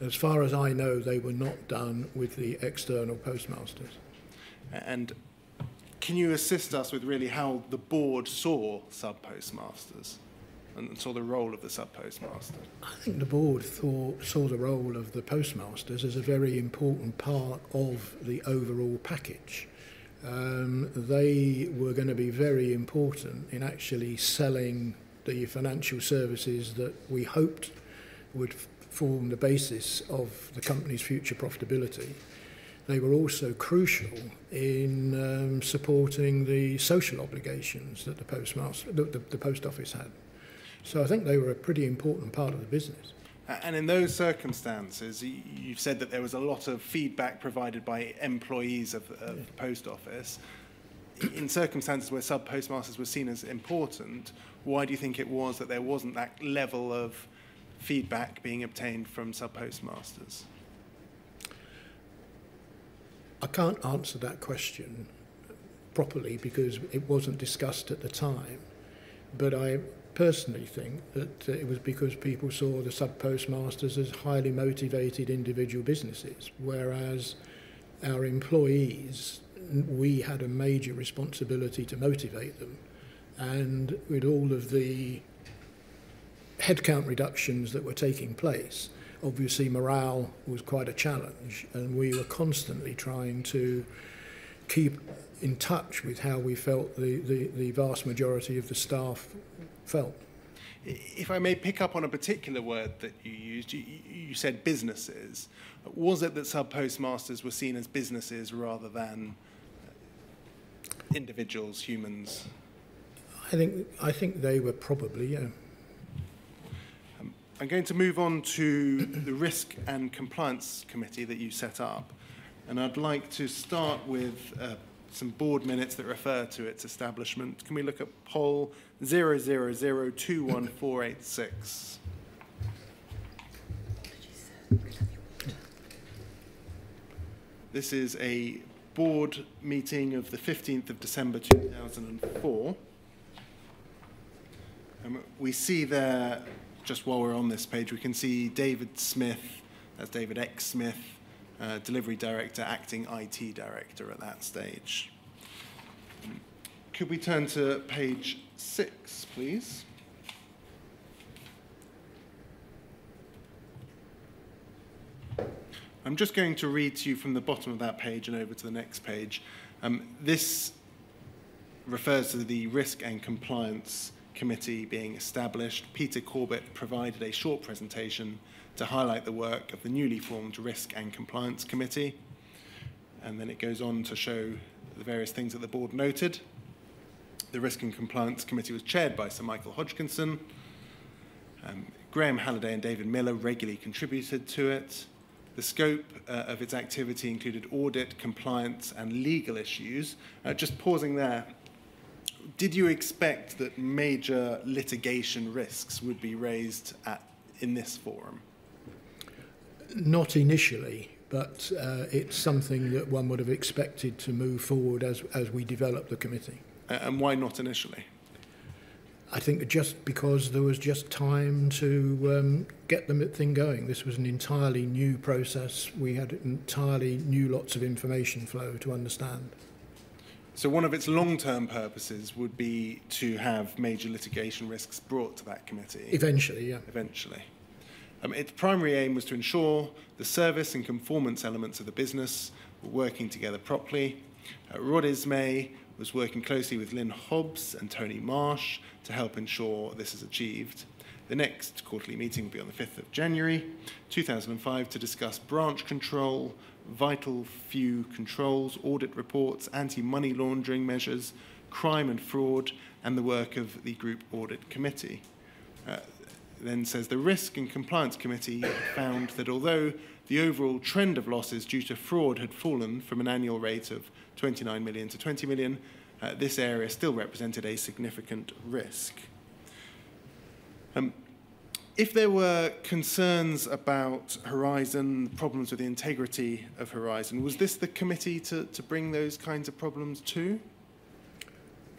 As far as I know, they were not done with the external postmasters. And can you assist us with really how the board saw sub postmasters? And saw the role of the sub postmaster? I think the board thought, saw the role of the postmasters as a very important part of the overall package. Um, they were going to be very important in actually selling the financial services that we hoped would form the basis of the company's future profitability. They were also crucial in um, supporting the social obligations that the postmaster, the, the, the post office had. So I think they were a pretty important part of the business. And in those circumstances, you've said that there was a lot of feedback provided by employees of, of the post office. In circumstances where sub postmasters were seen as important, why do you think it was that there wasn't that level of feedback being obtained from sub postmasters? I can't answer that question properly because it wasn't discussed at the time. But I personally think that uh, it was because people saw the sub postmasters as highly motivated individual businesses, whereas our employees, we had a major responsibility to motivate them. And with all of the headcount reductions that were taking place, obviously morale was quite a challenge, and we were constantly trying to keep in touch with how we felt the, the, the vast majority of the staff felt. If I may pick up on a particular word that you used, you, you said businesses. Was it that sub postmasters were seen as businesses rather than individuals, humans? I think I think they were probably yeah. Um, I'm going to move on to the risk and compliance committee that you set up, and I'd like to start with. Uh, some board minutes that refer to its establishment. Can we look at POL 000214486? This is a board meeting of the 15th of December 2004. Um, we see there, just while we're on this page, we can see David Smith, that's David X. Smith, uh, delivery director, acting IT director at that stage. Could we turn to page six, please? I'm just going to read to you from the bottom of that page and over to the next page. Um, this refers to the Risk and Compliance Committee being established. Peter Corbett provided a short presentation to highlight the work of the newly formed Risk and Compliance Committee. And then it goes on to show the various things that the board noted. The Risk and Compliance Committee was chaired by Sir Michael Hodgkinson. Um, Graham Halliday and David Miller regularly contributed to it. The scope uh, of its activity included audit, compliance, and legal issues. Uh, just pausing there, did you expect that major litigation risks would be raised at, in this forum? Not initially, but uh, it's something that one would have expected to move forward as, as we develop the committee. And why not initially? I think just because there was just time to um, get the thing going. This was an entirely new process. We had entirely new lots of information flow to understand. So one of its long-term purposes would be to have major litigation risks brought to that committee. Eventually, yeah. Eventually. Um, its primary aim was to ensure the service and conformance elements of the business were working together properly. Uh, Rod Ismay was working closely with Lynn Hobbs and Tony Marsh to help ensure this is achieved. The next quarterly meeting will be on the 5th of January 2005 to discuss branch control, vital few controls, audit reports, anti-money laundering measures, crime and fraud, and the work of the Group Audit Committee. Uh, then says the Risk and Compliance Committee found that although the overall trend of losses due to fraud had fallen from an annual rate of 29 million to 20 million, uh, this area still represented a significant risk. Um, if there were concerns about Horizon, problems with the integrity of Horizon, was this the committee to, to bring those kinds of problems to?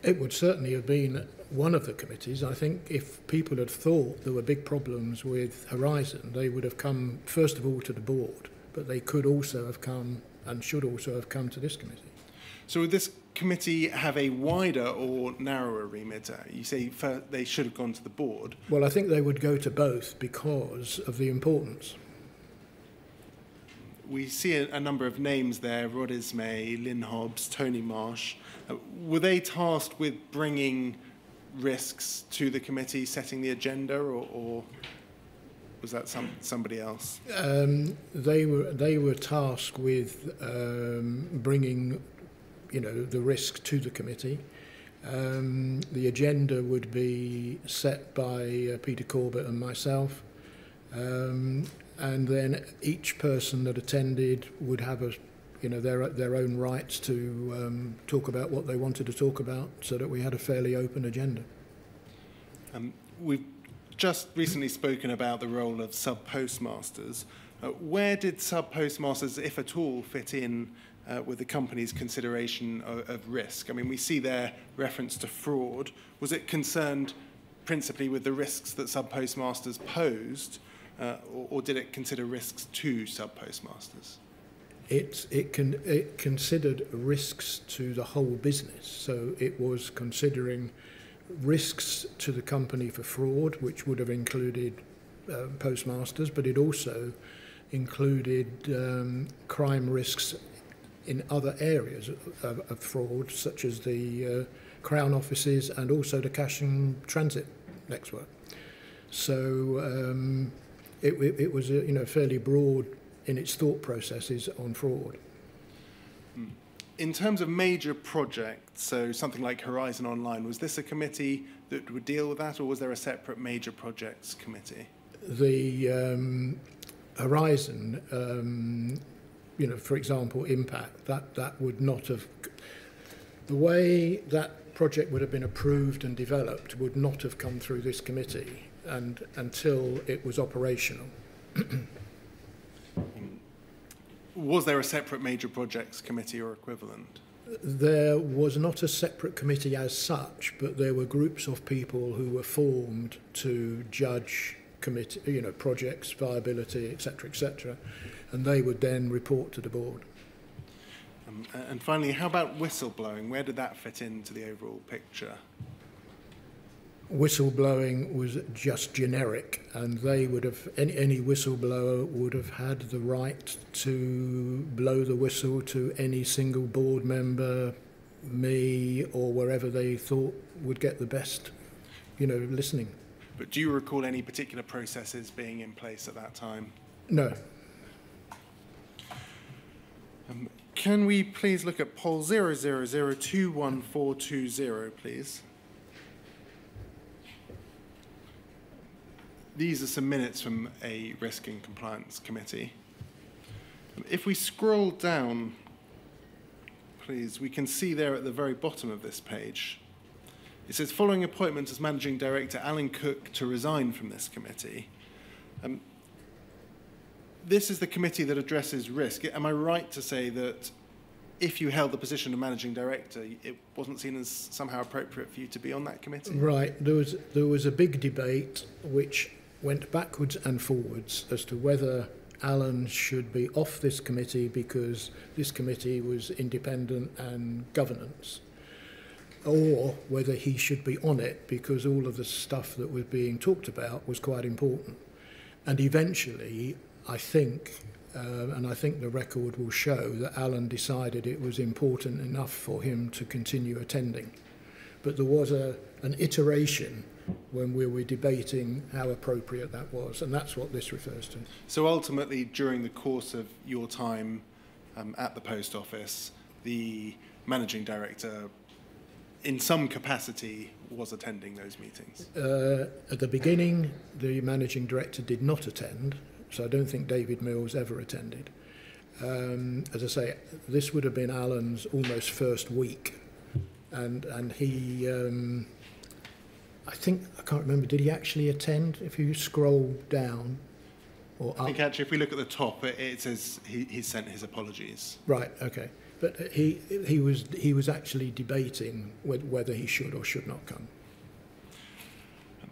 It would certainly have been one of the committees. I think if people had thought there were big problems with Horizon, they would have come, first of all, to the board, but they could also have come and should also have come to this committee. So would this committee have a wider or narrower remit? Uh, You say they should have gone to the board. Well, I think they would go to both because of the importance. We see a, a number of names there, Rod Ismay, Lynne Hobbs, Tony Marsh. Uh, were they tasked with bringing risks to the committee, setting the agenda, or, or was that some, somebody else? Um, they were they were tasked with um, bringing, you know, the risk to the committee. Um, the agenda would be set by uh, Peter Corbett and myself, um, and then each person that attended would have a, you know, their their own rights to um, talk about what they wanted to talk about, so that we had a fairly open agenda. Um, we've just recently spoken about the role of sub postmasters. Uh, where did sub postmasters, if at all, fit in uh, with the company's consideration of, of risk? I mean, we see their reference to fraud. Was it concerned principally with the risks that sub postmasters posed, uh, or, or did it consider risks to sub postmasters? it it can it considered risks to the whole business. So it was considering risks to the company for fraud, which would have included uh, postmasters, but it also included um, crime risks in other areas of, of fraud, such as the uh, Crown offices and also the cash and transit network. So um, it, it, it was a, you know fairly broad in its thought processes on fraud. In terms of major projects, so something like Horizon Online, was this a committee that would deal with that, or was there a separate major projects committee? The um, Horizon, um, you know, for example, impact that that would not have the way that project would have been approved and developed would not have come through this committee and until it was operational. Was there a separate major projects committee or equivalent? There was not a separate committee as such, but there were groups of people who were formed to judge committee, you know, projects, viability, etc., etc., and they would then report to the board. Um, and finally, how about whistleblowing? Where did that fit into the overall picture? Whistleblowing was just generic, and they would have any, any whistleblower would have had the right to blow the whistle to any single board member, me, or wherever they thought would get the best, you know, listening. But do you recall any particular processes being in place at that time? No, Um, can we please look at POL 00021420, please? These are some minutes from a risk and compliance committee. If we scroll down, please, we can see there at the very bottom of this page. It says, following appointment as managing director, Alan Cook to resign from this committee. Um, this is the committee that addresses risk. Am I right to say that if you held the position of managing director, it wasn't seen as somehow appropriate for you to be on that committee? Right. There was there was a big debate which went backwards and forwards as to whether Alan should be off this committee because this committee was independent and governance, or whether he should be on it because all of the stuff that was being talked about was quite important. And eventually, I think, uh, and I think the record will show that Alan decided it was important enough for him to continue attending. But there was a, an iteration when we were debating how appropriate that was, and that's what this refers to. So ultimately, during the course of your time um, at the post office, the managing director, in some capacity, was attending those meetings. Uh, at the beginning, the managing director did not attend, so I don't think David Mills ever attended. Um, as I say, this would have been Alan's almost first week, and and he, um, I think I can't remember. Did he actually attend? If you scroll down, or I think actually, if we look at the top, it, it says he, he sent his apologies. right? Okay, but he he was he was actually debating whether he should or should not come.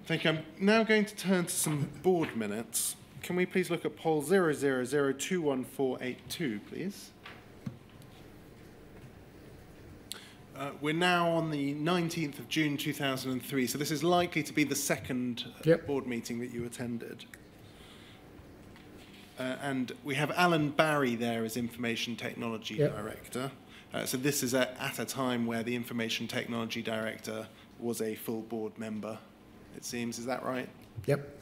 Thank you. I'm now going to turn to some board minutes. Can we please look at POL 00021482, please? Uh, we're now on the 19th of June 2003, so this is likely to be the second uh, Yep. board meeting that you attended. Uh, and we have Alan Barry there as Information Technology Yep. Director. Uh, so this is at, at a time where the Information Technology Director was a full board member, it seems. Is that right? Yep.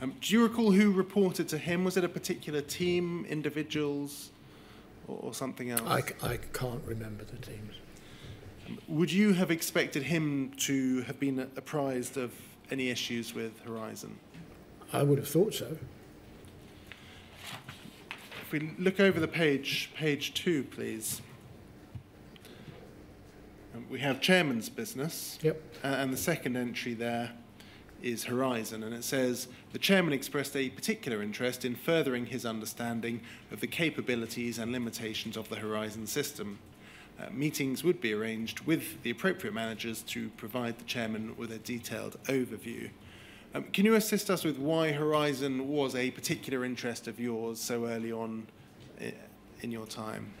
Um, do you recall who reported to him? Was it a particular team, individuals, or, or something else? I, I can't remember the teams. Would you have expected him to have been apprised of any issues with Horizon? I would have thought so. If we look over the page, page two, please. Um, We have chairman's business. Yep. Uh, and the second entry there is Horizon, and it says the chairman expressed a particular interest in furthering his understanding of the capabilities and limitations of the Horizon system. Uh, meetings would be arranged with the appropriate managers to provide the chairman with a detailed overview. Um, can you assist us with why Horizon was a particular interest of yours so early on in your time?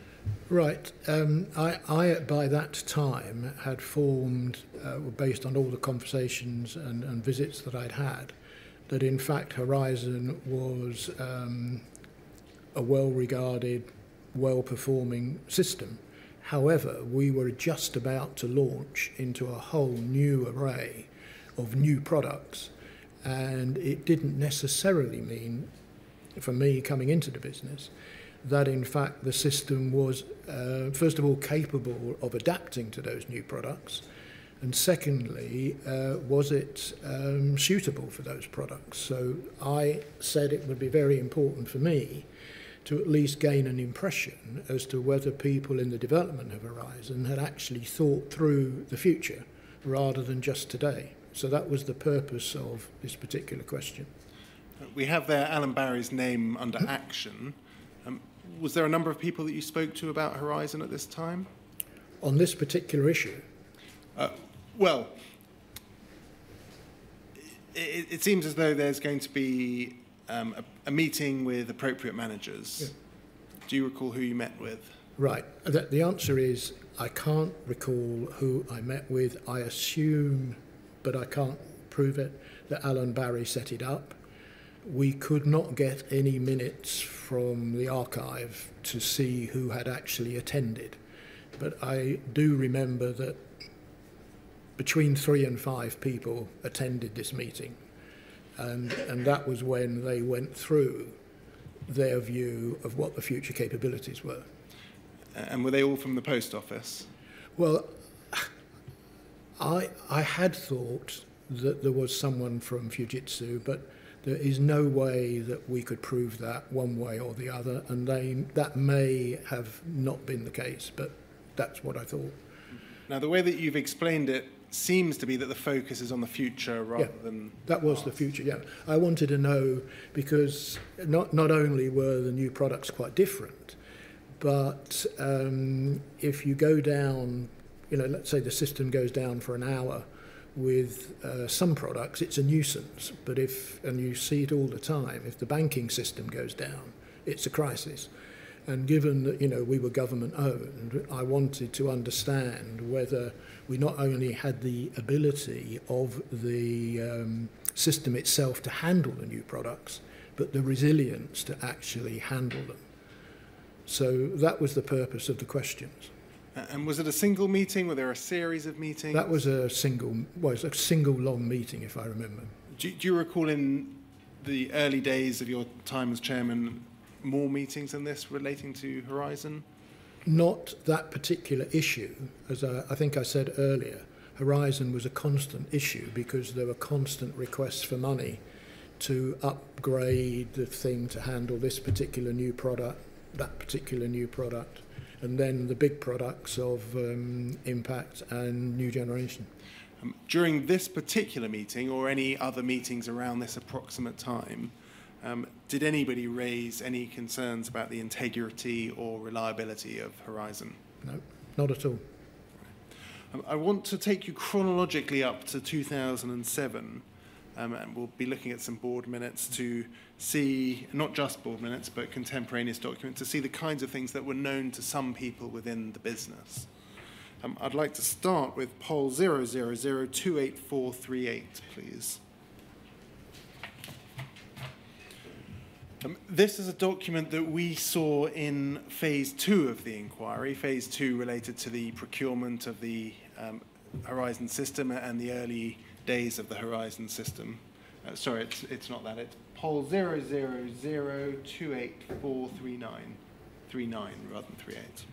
Right. Um, I, I, by that time, had formed, uh, based on all the conversations and, and visits that I'd had, that in fact Horizon was um, a well regarded, well performing system. However, we were just about to launch into a whole new array of new products, and it didn't necessarily mean, for me coming into the business, that in fact the system was, uh, first of all, capable of adapting to those new products, and secondly, uh, was it um, suitable for those products? So I said it would be very important for me to at least gain an impression as to whether people in the development of Horizon had actually thought through the future rather than just today. So that was the purpose of this particular question. We have there Alan Barry's name under action. Was there a number of people that you spoke to about Horizon at this time? On this particular issue, Uh, well, it, it seems as though there's going to be um, a, a meeting with appropriate managers. Yeah. Do you recall who you met with? Right. The, the answer is I can't recall who I met with. I assume, but I can't prove it, that Alan Barry set it up. We could not get any minutes from the archive to see who had actually attended. But I do remember that between three and five people attended this meeting. And, and that was when they went through their view of what the future capabilities were. And were they all from the post office? Well, I, I had thought that there was someone from Fujitsu, but there is no way that we could prove that one way or the other, and they, that may have not been the case, but that's what I thought. Now, the way that you've explained it seems to be that the focus is on the future rather Yeah. than That was the future, yeah. I wanted to know because not, not only were the new products quite different, but um, if you go down, you know, let's say the system goes down for an hour with uh, some products, it's a nuisance. But if, and you see it all the time, if the banking system goes down, it's a crisis. And given that, you know, we were government owned, I wanted to understand whether we not only had the ability of the um, system itself to handle the new products, but the resilience to actually handle them. So that was the purpose of the questions. And was it a single meeting? Were there a series of meetings? That was a single, well, a single long meeting, if I remember. Do, do you recall in the early days of your time as chairman more meetings than this relating to Horizon? Not that particular issue, as I, I think I said earlier. Horizon was a constant issue because there were constant requests for money to upgrade the thing to handle this particular new product, that particular new product, and then the big products of um, impact and new generation. Um, during this particular meeting or any other meetings around this approximate time, um, did anybody raise any concerns about the integrity or reliability of Horizon? No, not at all. Um, I want to take you chronologically up to 2007, um, and we'll be looking at some board minutes to see, not just board minutes, but contemporaneous documents, to see the kinds of things that were known to some people within the business. Um, I'd like to start with POL 000284438, please. Um, this is a document that we saw in phase two of the inquiry. Phase two related to the procurement of the um, Horizon system and the early days of the Horizon system. Uh, sorry, it's, it's not that. It's POL 000284439. 39 rather than 38.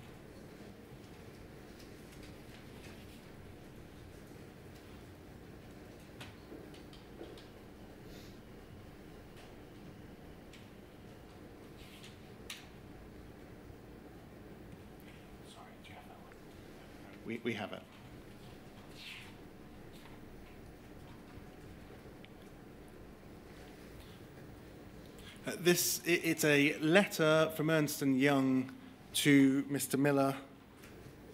Sorry? We, we have it. Uh, this i it's a letter from Ernst and Young to Mr. Miller.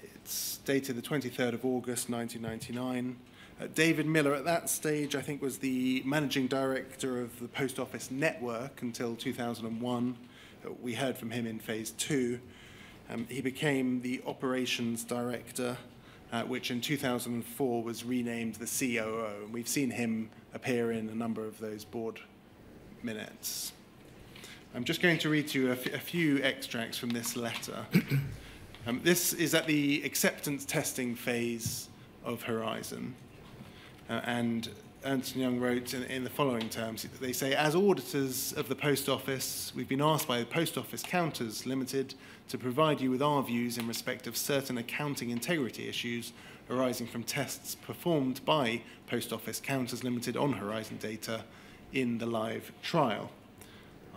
It's dated the 23rd of August 1999. Uh, David Miller, at that stage, I think, was the managing director of the Post Office Network until 2001. Uh, we heard from him in phase two. Um, he became the operations director, uh, which in 2004 was renamed the COO. And we've seen him appear in a number of those board minutes. I'm just going to read to you a, few extracts from this letter. um, this is at the acceptance testing phase of Horizon. Uh, and Ernst Young wrote in, in the following terms, they say, as auditors of the Post Office, we've been asked by the Post Office Counters Limited to provide you with our views in respect of certain accounting integrity issues arising from tests performed by Post Office Counters Limited on Horizon data in the live trial.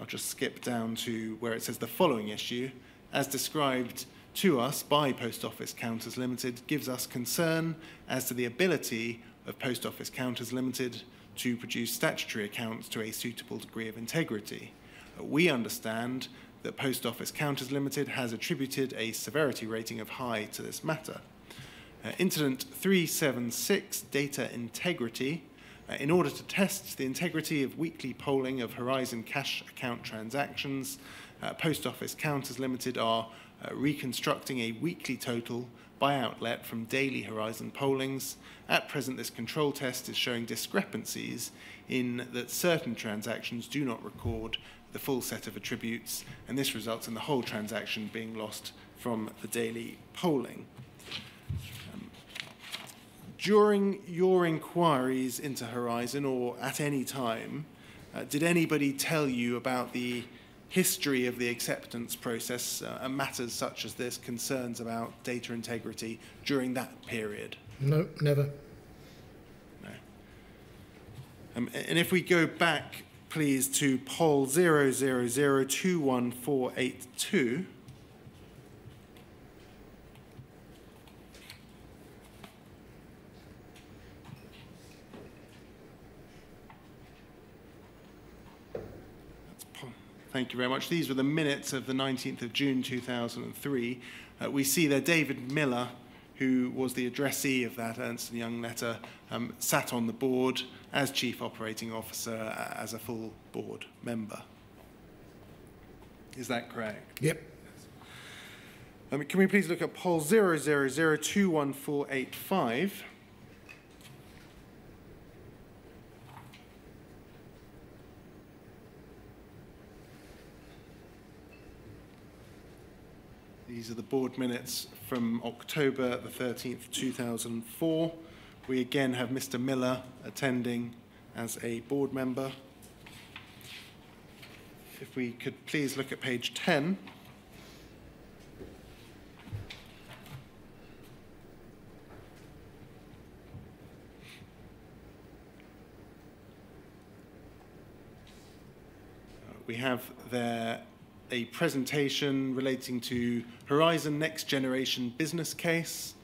I'll just skip down to where it says the following issue, as described to us by Post Office Counters Limited, gives us concern as to the ability of Post Office Counters Limited to produce statutory accounts to a suitable degree of integrity. We understand that Post Office Counters Limited has attributed a severity rating of high to this matter. Uh, incident 376, data integrity. Uh, in order to test the integrity of weekly polling of Horizon cash account transactions, uh, Post Office Counters Limited are uh, reconstructing a weekly total by outlet from daily Horizon pollings. At present, this control test is showing discrepancies in that certain transactions do not record the full set of attributes, and this results in the whole transaction being lost from the daily polling. During your inquiries into Horizon or at any time, uh, did anybody tell you about the history of the acceptance process uh, and matters such as this, concerns about data integrity during that period? No, never. No. Um, and if we go back, please, to POL 000214882. Thank you very much. These were the minutes of the 19th of June 2003. Uh, we see there David Miller, who was the addressee of that Ernst & Young letter, um, sat on the board as Chief Operating Officer, uh, as a full board member. Is that correct? Yep. Um, can we please look at POL 000211485? These are the board minutes from October the 13th, 2004. We again have Mr. Miller attending as a board member. If we could please look at page 10. Uh, we have there a presentation relating to Horizon Next Generation business case.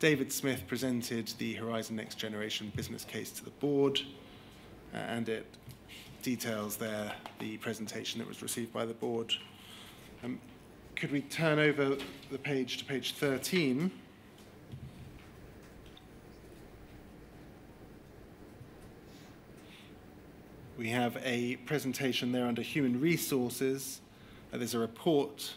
David Smith presented the Horizon Next Generation business case to the board, and it details there the presentation that was received by the board. Um, could we turn over the page to page 13? We have a presentation there under human resources. There's a report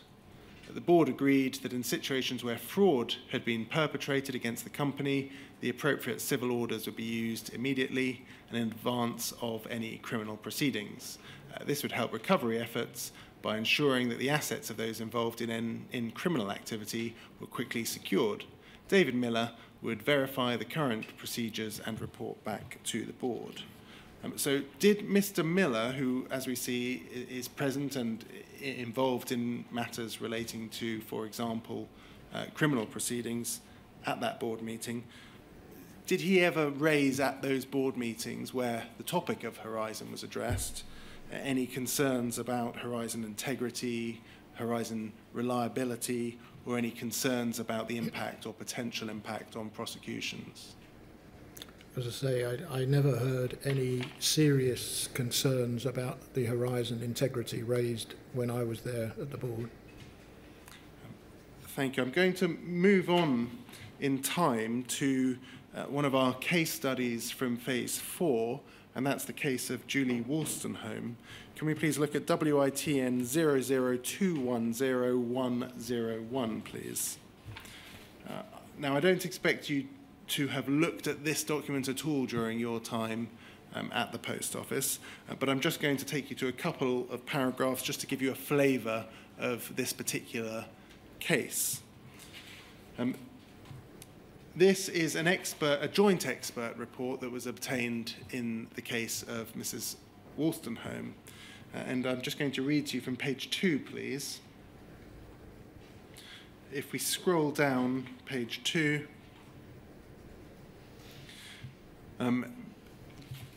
that the board agreed that in situations where fraud had been perpetrated against the company, the appropriate civil orders would be used immediately and in advance of any criminal proceedings. Uh, this would help recovery efforts by ensuring that the assets of those involved in, in criminal activity were quickly secured. David Miller would verify the current procedures and report back to the board. Um, so, did Mr. Miller, who, as we see, is present and involved in matters relating to, for example, uh, criminal proceedings at that board meeting, did he ever raise at those board meetings where the topic of Horizon was addressed any concerns about Horizon integrity, Horizon reliability, or any concerns about the impact or potential impact on prosecutions? As I say, I, I never heard any serious concerns about the Horizon integrity raised when I was there at the board. Thank you. I'm going to move on in time to uh, one of our case studies from phase four, and that's the case of Julie Wolstenholme. Can we please look at WITN 002100101, please? Uh, now, I don't expect you to have looked at this document at all during your time um, at the post office, uh, but I'm just going to take you to a couple of paragraphs just to give you a flavour of this particular case. Um, this is an expert, a joint expert report that was obtained in the case of Mrs. Wolstenholme. Uh, and I'm just going to read to you from page two, please. If we scroll down page two, um,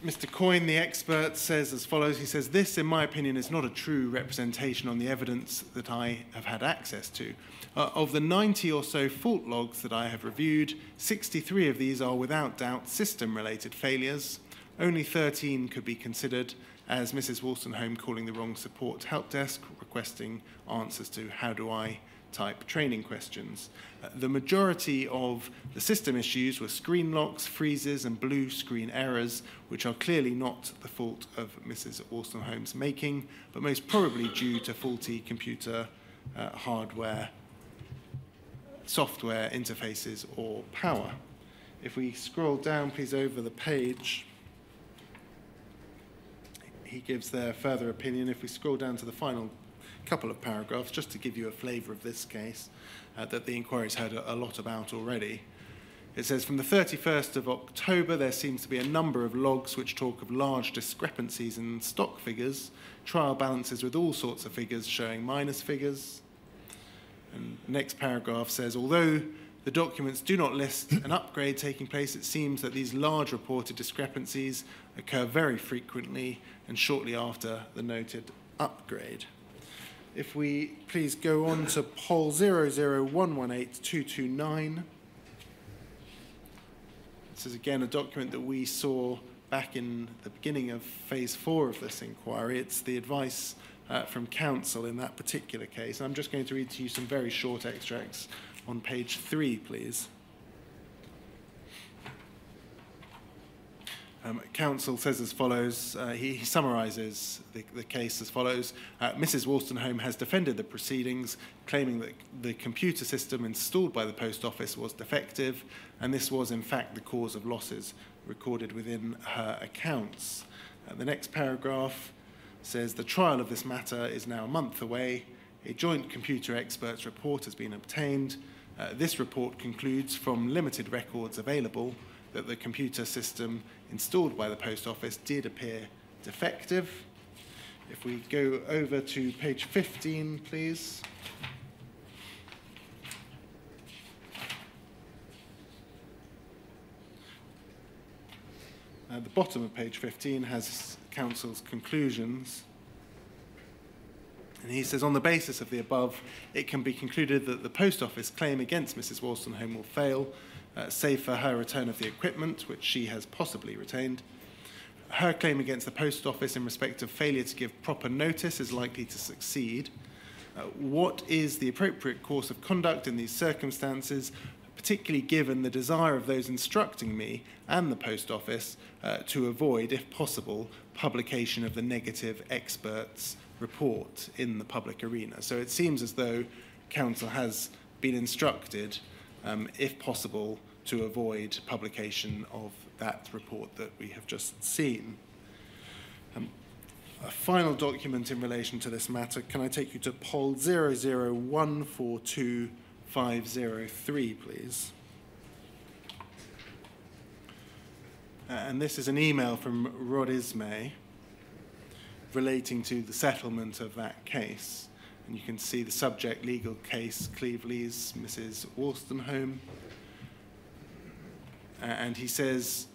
Mr. Coyne, the expert, says as follows He says, This, in my opinion, is not a true representation on the evidence that I have had access to. Uh, of the 90 or so fault logs that I have reviewed, 63 of these are without doubt system related failures. Only 13 could be considered as Mrs. Wolstenholme calling the wrong support help desk, requesting answers to how do I type training questions. Uh, the majority of the system issues were screen locks, freezes, and blue screen errors, which are clearly not the fault of Mrs. Wolstenholme's making, but most probably due to faulty computer uh, hardware, software interfaces, or power. If we scroll down, please, over the page, he gives their further opinion. If we scroll down to the final couple of paragraphs just to give you a flavour of this case uh, that the inquiry's heard a, a lot about already. It says from the 31st of October, there seems to be a number of logs which talk of large discrepancies in stock figures, trial balances with all sorts of figures showing minus figures. And the next paragraph says, although the documents do not list an upgrade taking place, it seems that these large reported discrepancies occur very frequently and shortly after the noted upgrade. If we please go on to POL 001182229. This is again a document that we saw back in the beginning of phase four of this inquiry. It's the advice uh, from counsel in that particular case. I'm just going to read to you some very short extracts on page three, please. Um, counsel says as follows, uh, he, he summarises the, the case as follows. Uh, Mrs. Wolstenholme has defended the proceedings, claiming that the computer system installed by the post office was defective, and this was in fact the cause of losses recorded within her accounts. Uh, the next paragraph says the trial of this matter is now a month away. A joint computer experts report has been obtained. Uh, this report concludes from limited records available that the computer system installed by the post office did appear defective. If we go over to page 15, please. At the bottom of page 15 has Counsel's conclusions. And he says, on the basis of the above, it can be concluded that the post office claim against Mrs. Wolstenholme will fail, uh, save for her return of the equipment, which she has possibly retained. Her claim against the post office in respect of failure to give proper notice is likely to succeed. Uh, what is the appropriate course of conduct in these circumstances, particularly given the desire of those instructing me and the post office uh, to avoid, if possible, publication of the negative experts' report in the public arena? So it seems as though Counsel has been instructed um, if possible, to avoid publication of that report that we have just seen. Um, a final document in relation to this matter, can I take you to POL 0014253, please? Uh, and this is an email from Rod Ismay relating to the settlement of that case. And you can see the subject legal case, Cleveleys, Mrs. Wolstenholme. And he says,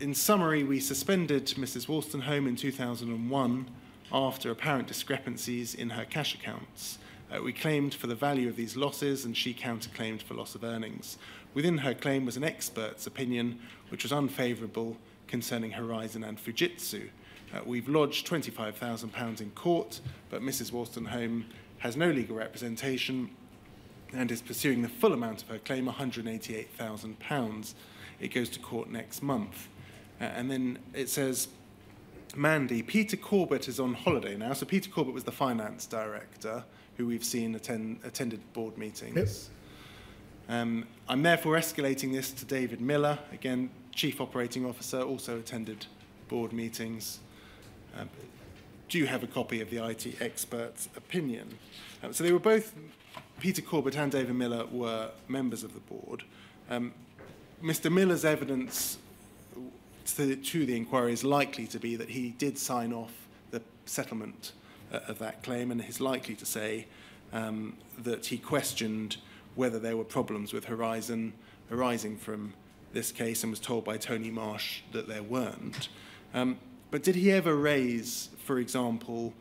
in summary, we suspended Mrs. Wolstenholme in 2001 after apparent discrepancies in her cash accounts. Uh, we claimed for the value of these losses, and she counterclaimed for loss of earnings. Within her claim was an expert's opinion, which was unfavourable concerning Horizon and Fujitsu. Uh, we've lodged £25,000 in court, but Mrs. Wolstenholme has no legal representation and is pursuing the full amount of her claim, £188,000. It goes to court next month. Uh, and then it says, Mandy, Peter Corbett is on holiday now. So Peter Corbett was the finance director who we've seen attend, attended board meetings. Yep. Um, I'm therefore escalating this to David Miller, again, Chief Operating Officer, also attended board meetings. Um, do you have a copy of the IT expert's opinion? Um, so they were both, Peter Corbett and David Miller were members of the board. Um, Mr. Miller's evidence to, to, the inquiry is likely to be that he did sign off the settlement uh, of that claim and is likely to say um, that he questioned whether there were problems with Horizon arising from this case and was told by Tony Marsh that there weren't. Um, but did he ever raise for example,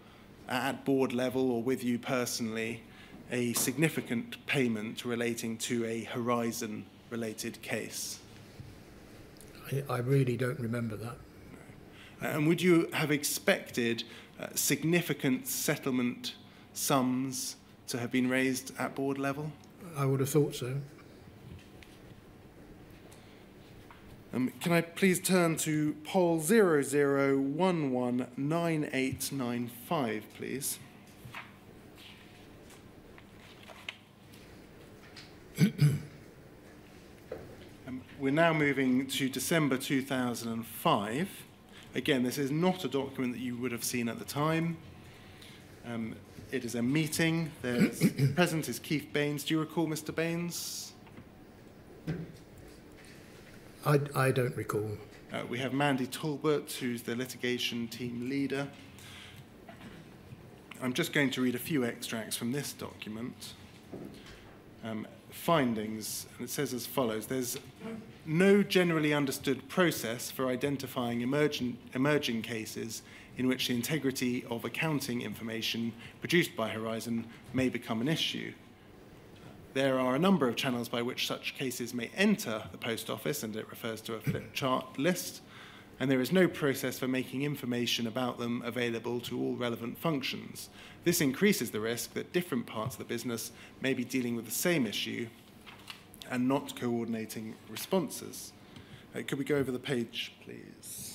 at board level or with you personally, a significant payment relating to a Horizon related case? I, I really don't remember that. No. And would you have expected uh, significant settlement sums to have been raised at board level? I would have thought so. Um, can I please turn to POL 00119895, please? um, we're now moving to December 2005. Again, this is not a document that you would have seen at the time. Um, it is a meeting. Present is Keith Baines. Do you recall Mr. Baines? I, I don't recall. Uh, we have Mandy Talbot, who's the litigation team leader. I'm just going to read a few extracts from this document. Um, findings, and it says as follows There's no generally understood process for identifying emergent, emerging cases in which the integrity of accounting information produced by Horizon may become an issue. There are a number of channels by which such cases may enter the post office, and it refers to a flip chart list. and there is no process for making information about them available to all relevant functions. This increases the risk that different parts of the business may be dealing with the same issue and not coordinating responses. Uh, could we go over the page, please?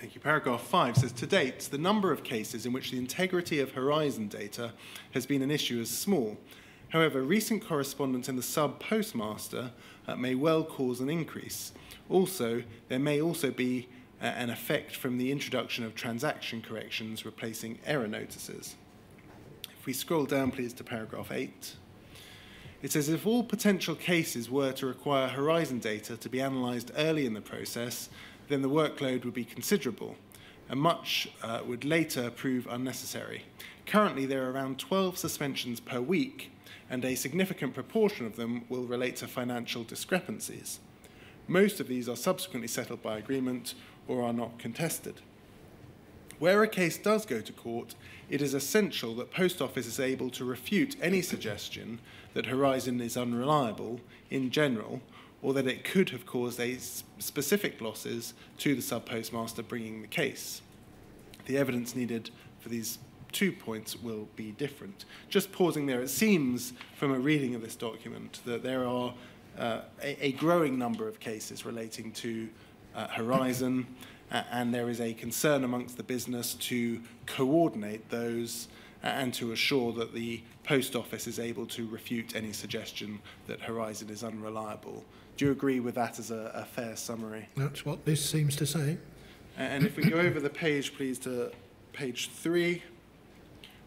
Thank you. Paragraph 5 says To date, the number of cases in which the integrity of Horizon data has been an issue is small. However, recent correspondence in the sub postmaster uh, may well cause an increase. Also, there may also be uh, an effect from the introduction of transaction corrections replacing error notices. If we scroll down, please, to paragraph 8. It says if all potential cases were to require Horizon data to be analysed early in the process, then the workload would be considerable, and much uh, would later prove unnecessary. Currently, there are around 12 suspensions per week, and a significant proportion of them will relate to financial discrepancies. Most of these are subsequently settled by agreement or are not contested. Where a case does go to court, it is essential that Post Office is able to refute any suggestion that Horizon is unreliable in general or that it could have caused a specific losses to the sub postmaster bringing the case. The evidence needed for these two points will be different. Just pausing there, it seems from a reading of this document that there are uh, a, a, growing number of cases relating to uh, Horizon, uh, and there is a concern amongst the business to coordinate those and to assure that the post office is able to refute any suggestion that Horizon is unreliable. Do you agree with that as a, a fair summary? That's what this seems to say. And if we go over the page, please, to page three.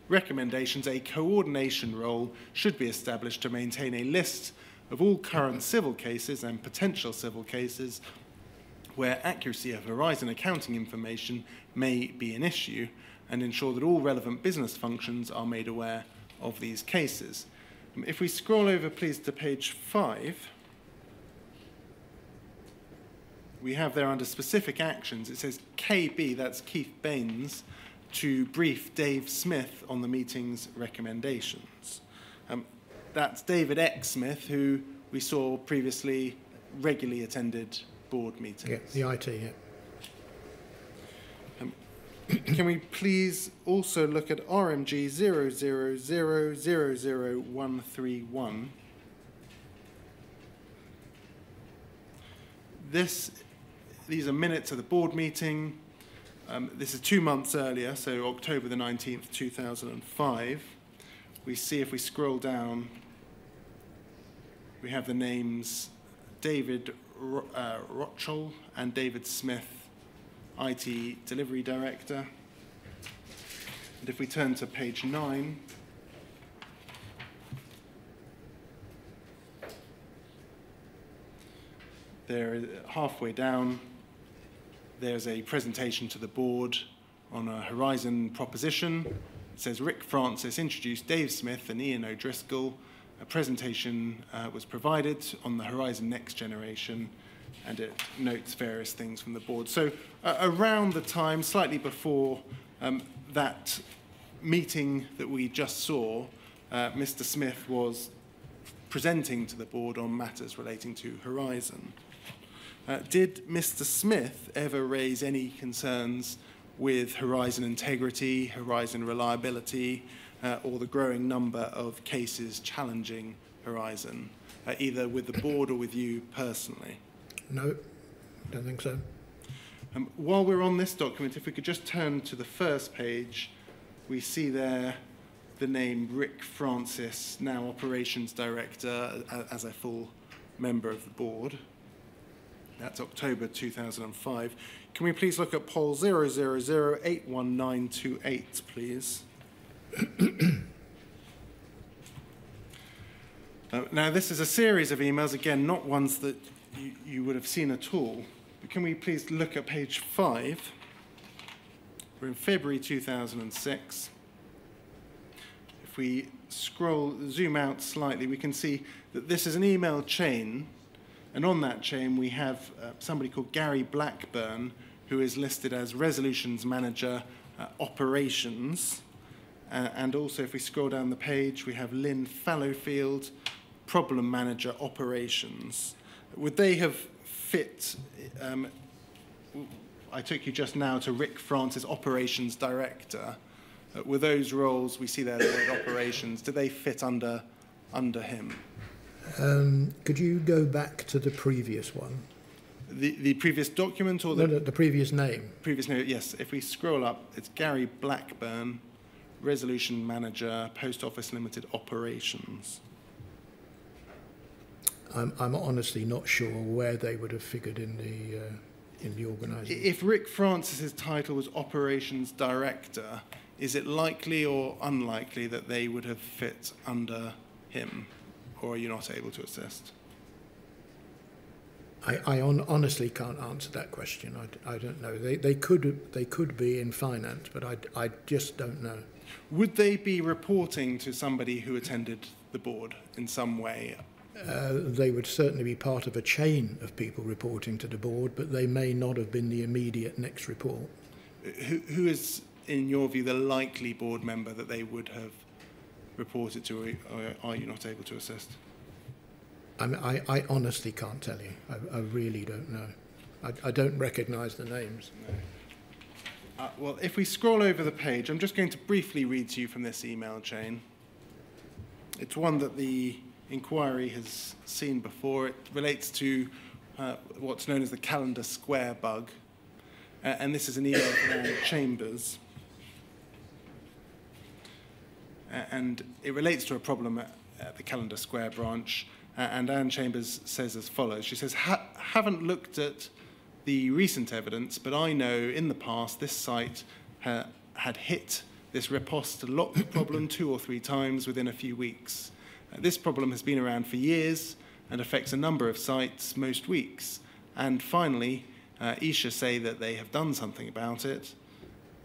Recommendations A coordination role should be established to maintain a list of all current civil cases and potential civil cases where accuracy of Horizon accounting information may be an issue and ensure that all relevant business functions are made aware of these cases. If we scroll over, please, to page five, we have there under specific actions, it says KB, that's Keith Baines, to brief Dave Smith on the meeting's recommendations. Um, that's David X. Smith, who we saw previously regularly attended board meetings. Yeah, the IT, yeah. Um, can we please also look at RMG 000000131? This these are minutes of the board meeting. Um, this is two months earlier, so October the 19th, 2005. We see if we scroll down, we have the names David uh, Rochel and David Smith, IT Delivery Director. And if we turn to page nine, there halfway down there's a presentation to the board on a Horizon proposition. It says Rick Francis introduced Dave Smith and Ian O'Driscoll. A presentation uh, was provided on the Horizon Next Generation, and it notes various things from the board. So uh, around the time, slightly before um, that meeting that we just saw, uh, Mr. Smith was presenting to the board on matters relating to Horizon. Uh, did Mr. Smith ever raise any concerns with Horizon integrity, Horizon reliability, uh, or the growing number of cases challenging Horizon, uh, either with the board or with you personally? No, I don't think so. Um, while we're on this document, if we could just turn to the first page, we see there the name Rick Francis, now Operations Director, as a full member of the board. That's October 2005. Can we please look at POL 0008198, please? uh, now, this is a series of emails, again, not ones that you, you would have seen at all. But can we please look at page 5? We're in February 2006. If we scroll, zoom out slightly, we can see that this is an email chain and on that chain, we have uh, somebody called Gary Blackburn, who is listed as Resolutions Manager uh, Operations. Uh, and also, if we scroll down the page, we have Lynn Fallowfield, Problem Manager Operations. would they have fit? Um, I took you just now to Rick Francis, operations director. Uh, were those roles we see there, the operations, do they fit under under him? Um, could you go back to the previous one? The, the previous document or the No, no, the previous name. previous note? Yes, if we scroll up, it's Gary Blackburn, Resolution Manager, Post Office Limited Operations. I'm, I'm honestly not sure where they would have figured in the uh, in the organisation. If Rick Francis's title was Operations Director, is it likely or unlikely that they would have fit under him? Or are you not able to assist? I, I on, honestly can't answer that question. I, I don't know. They, they could they could be in finance, but I, I just don't know. Would they be reporting to somebody who attended the board in some way? Uh, they would certainly be part of a chain of people reporting to the board, but they may not have been the immediate next report. Who, who is, in your view, the likely board member that they would have reported to, or are you not able to assist? I, mean, I, I honestly can't tell you. I, I really don't know. I, I don't recognise the names. Uh, well, if we scroll over the page, I'm just going to briefly read to you from this email chain. It's one that the inquiry has seen before. It relates to uh, what's known as the Callendar Square bug. Uh, and this is an email from Chambers. Uh, and it relates to a problem at, at the Callendar Square branch. Uh, and Anne Chambers says as follows She says, ha- haven't looked at the recent evidence, but I know in the past this site ha- had hit this riposte lock problem two or three times within a few weeks. Uh, this problem has been around for years and affects a number of sites most weeks. And finally, uh, Escher say that they have done something about it.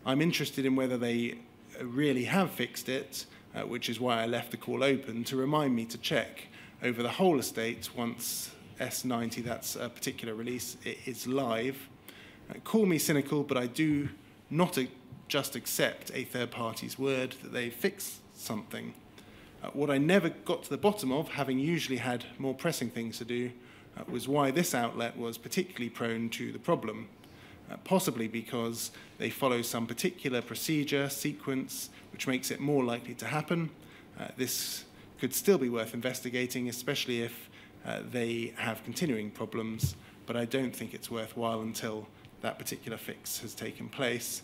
I'm interested in whether they uh, really have fixed it, uh, which is why I left the call open to remind me to check over the whole estate once S90, that's a particular release, it is live. Uh, call me cynical, but I do not just accept a third party's word that they fixed something. Uh, what I never got to the bottom of, having usually had more pressing things to do, uh, was why this outlet was particularly prone to the problem. Uh, possibly because they follow some particular procedure, sequence, which makes it more likely to happen. Uh, this could still be worth investigating, especially if uh, they have continuing problems, but I don't think it's worthwhile until that particular fix has taken place.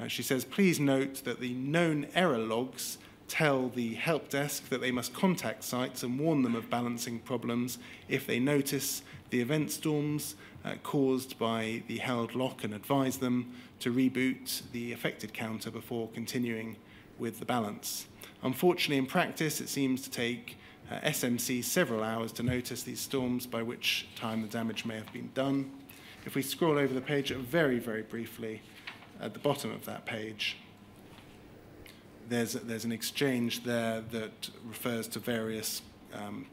Uh, she says, please note that the known error logs tell the help desk that they must contact sites and warn them of balancing problems if they notice the event storms uh, caused by the held lock and advise them to reboot the affected counter before continuing with the balance. Unfortunately, in practice, it seems to take uh, SMC several hours to notice these storms, by which time the damage may have been done. If we scroll over the page very, very briefly, at the bottom of that page, there's, there's an exchange there that refers to various um,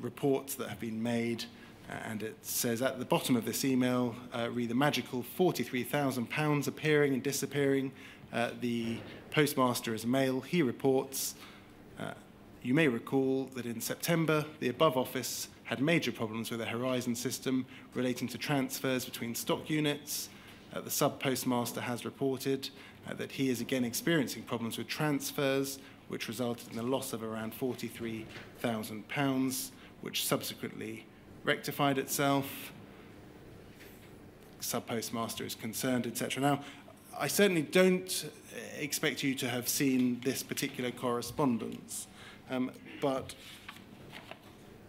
reports that have been made, and it says at the bottom of this email, uh, read the magical £43,000 appearing and disappearing. Uh, the postmaster is male. He reports, uh, you may recall that in September, the above office had major problems with the Horizon system relating to transfers between stock units. Uh, the sub postmaster has reported uh, that he is again experiencing problems with transfers, which resulted in the loss of around £43,000, which subsequently rectified itself. Sub postmaster is concerned, etc. Now, I certainly don't expect you to have seen this particular correspondence, um, but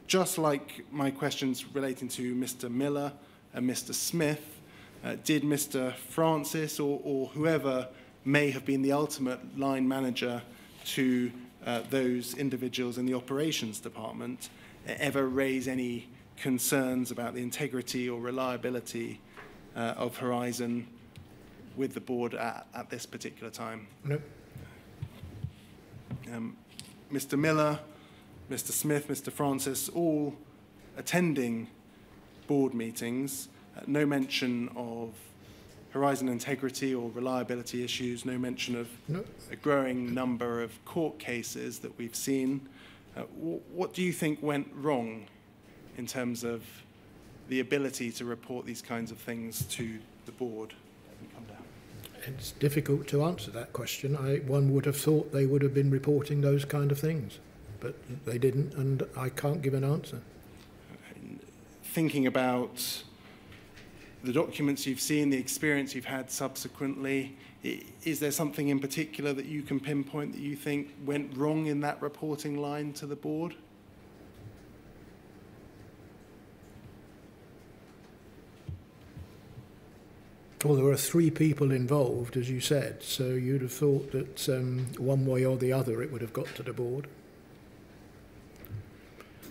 just like my questions relating to Mr. Miller and Mr. Smith, uh, did Mr. Francis or, or whoever may have been the ultimate line manager to uh, those individuals in the operations department ever raise any concerns about the integrity or reliability uh, of Horizon with the board at, at this particular time? No, um, Mr. Miller, Mr. Smith, Mr. Francis, all attending board meetings. Uh, no mention of Horizon integrity or reliability issues. No mention of no. a growing number of court cases that we've seen. Uh, wh- what do you think went wrong in terms of the ability to report these kinds of things to the board? Come down. It's difficult to answer that question. I, one would have thought they would have been reporting those kind of things, but they didn't, and I can't give an answer. Thinking about the documents you've seen, the experience you've had subsequently, is there something in particular that you can pinpoint that you think went wrong in that reporting line to the board? Well, there were three people involved, as you said, so you'd have thought that um, one way or the other it would have got to the board.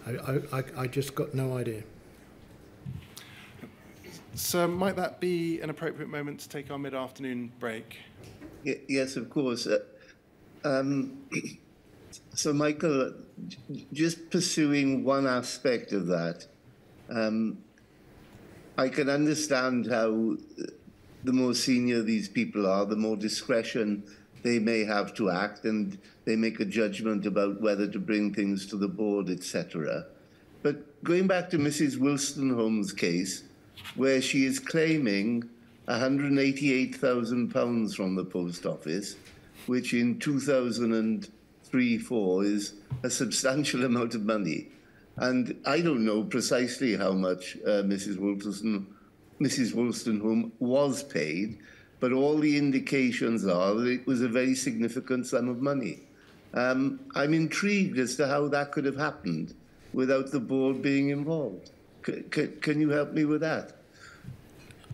I, I, I- I just got no idea. So might that be an appropriate moment to take our mid-afternoon break? Y- yes, of course. Uh, um, so, Michael, just pursuing one aspect of that, um, I can understand how the more senior these people are, the more discretion they may have to act, and they make a judgment about whether to bring things to the board, etc. But going back to Mrs. Wilston case, where she is claiming 188,000 pounds from the post office, which in 2003-4 is a substantial amount of money. And I don't know precisely how much uh, Mrs. Wilson, Mrs. Wolstenholme was paid, but all the indications are that it was a very significant sum of money. Um, I'm intrigued as to how that could have happened without the board being involved. C- c- can you help me with that?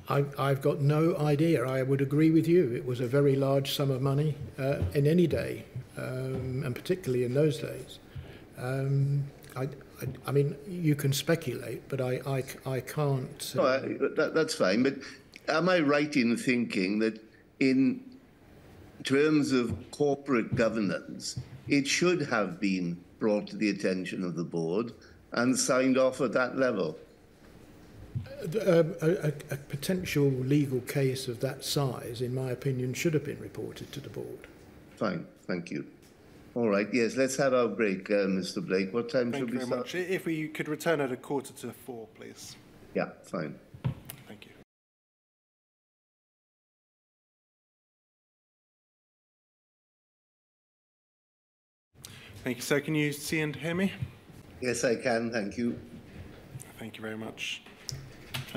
I, I've got no idea. I would agree with you. It was a very large sum of money uh, in any day, um, and particularly in those days. Um, I, I, I mean, you can speculate, but I, I, I can't. No, Uh, I, that, that's fine. But am I right in thinking that in terms of corporate governance, it should have been brought to the attention of the board and signed off at that level? um, a, a, a potential legal case of that size, in my opinion, should have been reported to the board. Fine, thank you. All right, yes, let's have our break, uh, Mr. Blake. What time Thank should we start? much. If we could return at a quarter to four, please. Yeah, fine. Thank you. Thank you, sir. Can you see and hear me? Yes, I can, thank you. Thank you very much.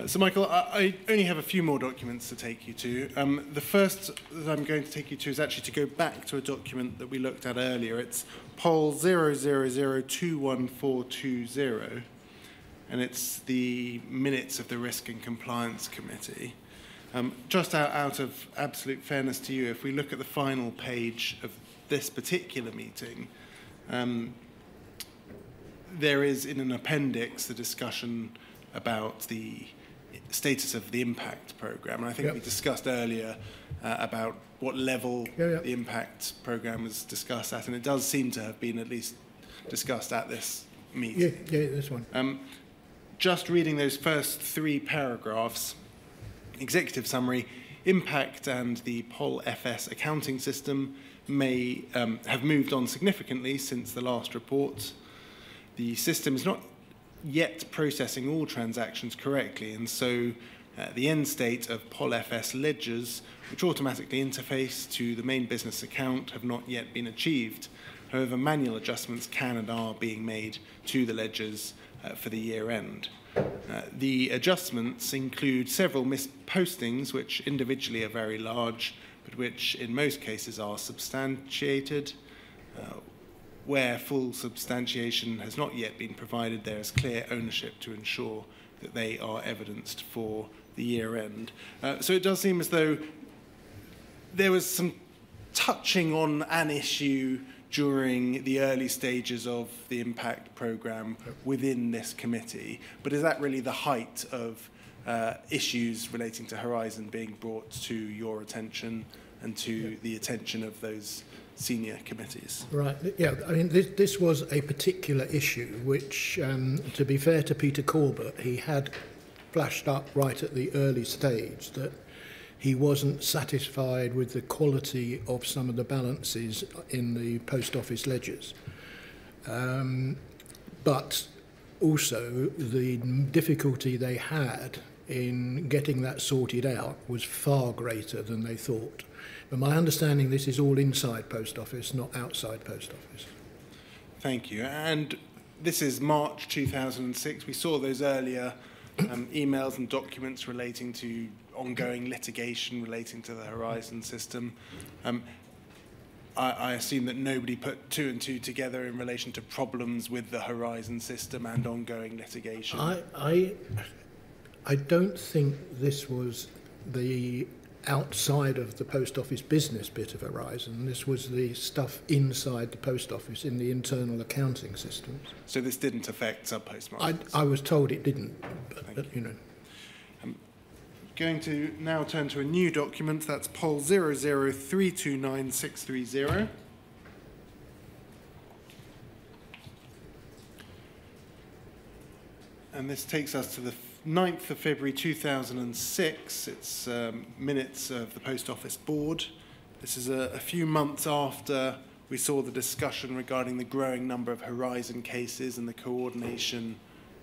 So, Michael, I, I only have a few more documents to take you to. Um, the first that I'm going to take you to is actually to go back to a document that we looked at earlier. It's POL 000214220, and it's the minutes of the Risk and Compliance Committee. Um, just out, out of absolute fairness to you, if we look at the final page of this particular meeting, um, there is in an appendix the discussion about the status of the impact program. And I think Yep. we discussed earlier uh, about what level Yeah, yeah. the impact program was discussed at, and it does seem to have been at least discussed at this meeting. Yeah, yeah, this one. Um, just reading those first three paragraphs, executive summary, impact and the POL FS accounting system may um, have moved on significantly since the last report. The system is not yet processing all transactions correctly, and so uh, the end state of PolFS ledgers, which automatically interface to the main business account, have not yet been achieved. However, manual adjustments can and are being made to the ledgers uh, for the year end. Uh, the adjustments include several missed postings, which individually are very large, but which in most cases are substantiated. Where full substantiation has not yet been provided, there is clear ownership to ensure that they are evidenced for the year end. Uh, so it does seem as though there was some touching on an issue during the early stages of the impact program within this committee. But is that really the height of uh, issues relating to Horizon being brought to your attention and to the attention of those senior committees? Right. Yeah. I mean, this, this was a particular issue which, um, to be fair to Peter Corbett, he had flashed up right at the early stage that he wasn't satisfied with the quality of some of the balances in the post office ledgers. Um, but also the difficulty they had in getting that sorted out was far greater than they thought. But my understanding, this is all inside post office, not outside post office. Thank you. And this is March 2006. We saw those earlier um, emails and documents relating to ongoing litigation relating to the Horizon system. Um, I, I assume that nobody put two and two together in relation to problems with the Horizon system and ongoing litigation. I, I, I don't think this was the outside of the post office business bit of Horizon. This was the stuff inside the post office in the internal accounting systems. so this didn't affect sub I. I was told it didn't, but, but you know. Um, going to now turn to a new document. That's POL 003299630. And this takes us to the 9th of February 2006. It's um, minutes of the Post Office Board. This is a, a few months after we saw the discussion regarding the growing number of Horizon cases and the coordination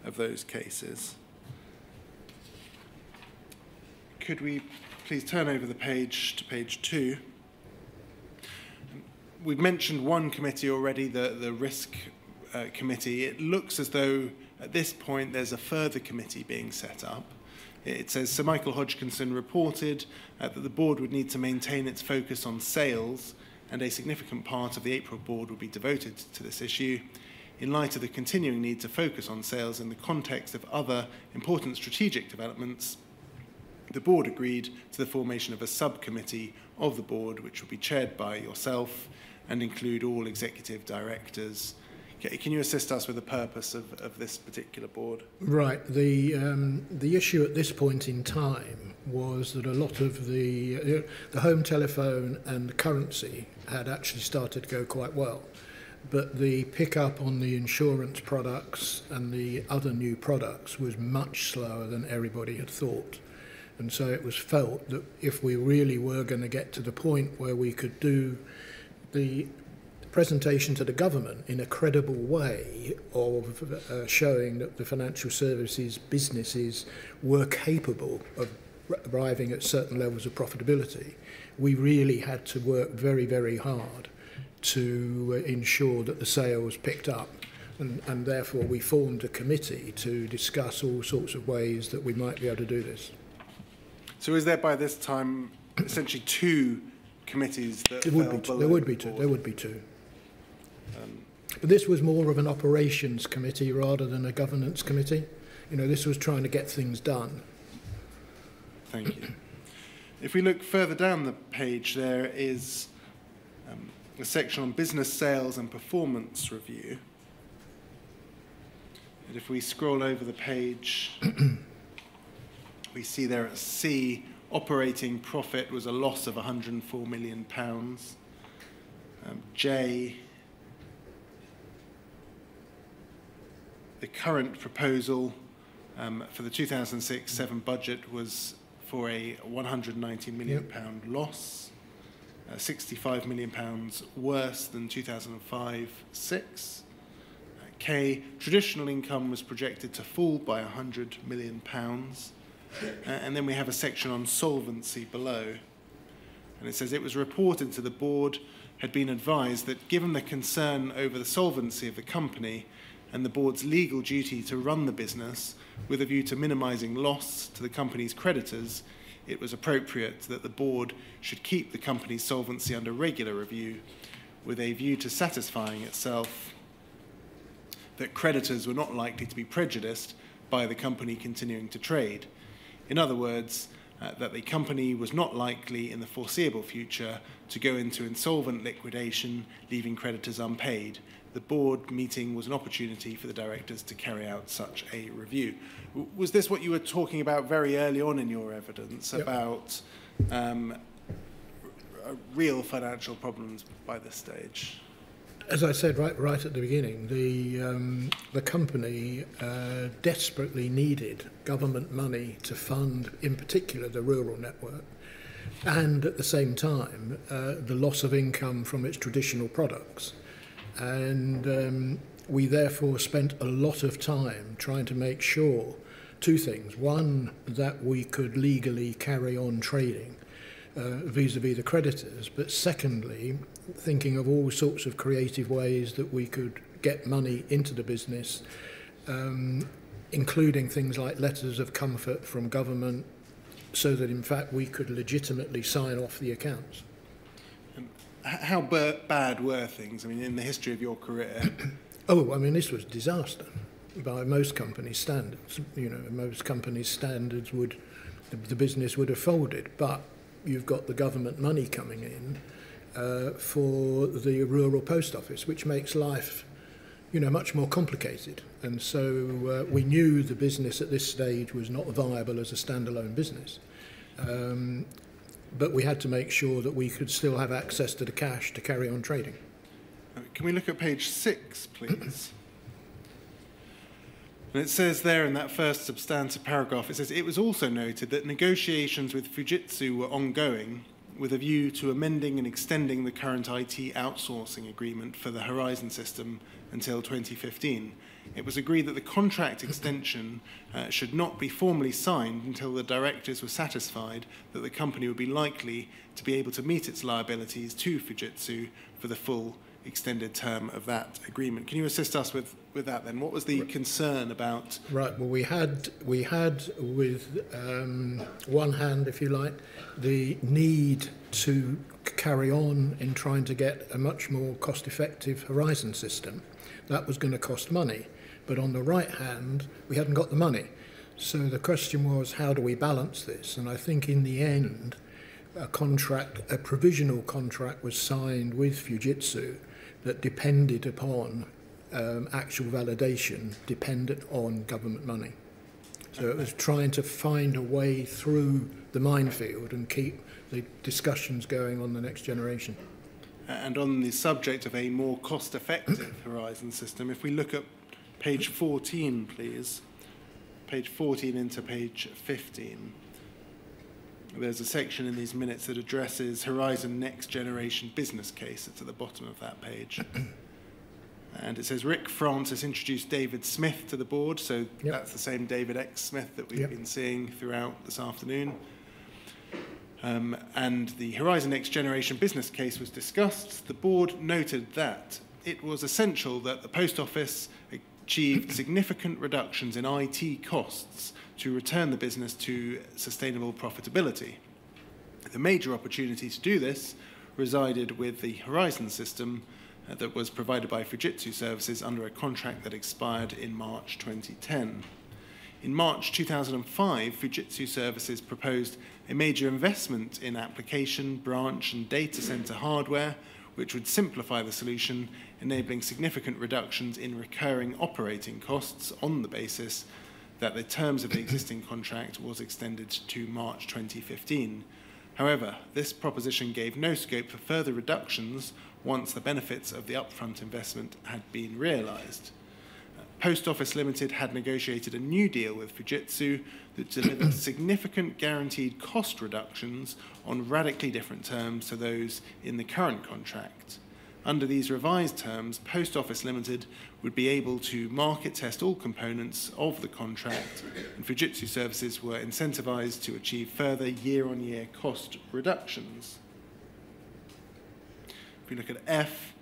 of those cases. Could we please turn over the page to page two? We've mentioned one committee already, the, the risk uh, committee. It looks as though at this point there's a further committee being set up. It says Sir Michael Hodgkinson reported uh, that the board would need to maintain its focus on sales, and a significant part of the April board would be devoted to this issue. In light of the continuing need to focus on sales in the context of other important strategic developments, the board agreed to the formation of a subcommittee of the board, which will be chaired by yourself and include all executive directors. Ca- Can you assist us with the purpose of, of this particular board? Right. The um, the issue at this point in time was that a lot of the uh, the home telephone and the currency had actually started to go quite well, but the pickup on the insurance products and the other new products was much slower than everybody had thought. And so it was felt that if we really were going to get to the point where we could do the presentation to the government in a credible way of uh, showing that the financial services businesses were capable of arriving at certain levels of profitability, we really had to work very, very hard to uh, ensure that the sales picked up. And, and therefore, we formed a committee to discuss all sorts of ways that we might be able to do this. So is there by this time essentially two committees that There would be two. There would be two. There would be two. But this was more of an operations committee rather than a governance committee. You know, this was trying to get things done. Thank you. If we look further down the page, there is um, a section on business sales and performance review. And if we scroll over the page, we see there at C, operating profit was a loss of 104 million pounds. Um, J, the current proposal um, for the 2006-7 budget was for a 190 million Yep. pound loss, uh, 65 million pounds worse than 2005-6. Uh, K, traditional income was projected to fall by 100 million pounds. Uh, and then we have a section on solvency below. And it says it was reported to the board had been advised that given the concern over the solvency of the company and the board's legal duty to run the business with a view to minimising loss to the company's creditors, it was appropriate that the board should keep the company's solvency under regular review with a view to satisfying itself that creditors were not likely to be prejudiced by the company continuing to trade. In other words, uh, that the company was not likely in the foreseeable future to go into insolvent liquidation, leaving creditors unpaid. The board meeting was an opportunity for the directors to carry out such a review. Was this what you were talking about very early on in your evidence Yep. about um, real financial problems by this stage? As I said right, right at the beginning, the, um, the company uh, desperately needed government money to fund, in particular, the rural network, and at the same time, uh, the loss of income from its traditional products. And um, we therefore spent a lot of time trying to make sure two things. One, that we could legally carry on trading uh, vis-a-vis the creditors, but secondly, thinking of all sorts of creative ways that we could get money into the business, um, including things like letters of comfort from government, so that in fact we could legitimately sign off the accounts. How bad were things? I mean, in the history of your career. oh, I mean, this was disaster by most companies' standards. You know, most companies' standards would, the, the business would have folded. But you've got the government money coming in uh, for the rural post office, which makes life, you know, much more complicated. And so uh, we knew the business at this stage was not viable as a standalone business. Um, but we had to make sure that we could still have access to the cash to carry on trading. Uh, can we look at page six, please? And it says there in that first substantive paragraph, it says, it was also noted that negotiations with Fujitsu were ongoing with a view to amending and extending the current IT outsourcing agreement for the Horizon system until 2015. It was agreed that the contract extension uh, should not be formally signed until the directors were satisfied that the company would be likely to be able to meet its liabilities to Fujitsu for the full extended term of that agreement. Can you assist us with, with that then? What was the concern about? Right. Well, we had we had with um, one hand, if you like, the need to carry on in trying to get a much more cost-effective Horizon system. That was going to cost money, but on the right hand, we hadn't got the money. So the question was, how do we balance this? And I think in the end, a contract, a provisional contract was signed with Fujitsu that depended upon um, actual validation dependent on government money. So it was trying to find a way through the minefield and keep the discussions going on the next generation. And on the subject of a more cost-effective Horizon system, if we look at page 14, please, page 14 into page 15, there's a section in these minutes that addresses Horizon Next Generation business case. It's at the bottom of that page. and it says Rick Francis introduced David Smith to the board. So yep. that's the same David X. Smith that we've yep. been seeing throughout this afternoon. Um, and the Horizon Next Generation business case was discussed. The board noted that it was essential that the post office achieved significant reductions in IT costs to return the business to sustainable profitability. The major opportunity to do this resided with the Horizon system uh, that was provided by Fujitsu Services under a contract that expired in March 2010. In March 2005, Fujitsu Services proposed a major investment in application, branch, and data center hardware, which would simplify the solution, enabling significant reductions in recurring operating costs on the basis that the terms of the existing contract was extended to March 2015. However, this proposition gave no scope for further reductions once the benefits of the upfront investment had been realised. Post Office Limited had negotiated a new deal with Fujitsu that delivered significant guaranteed cost reductions on radically different terms to those in the current contract. Under these revised terms, Post Office Limited would be able to market test all components of the contract, and Fujitsu services were incentivized to achieve further year on year cost reductions. If we look at F,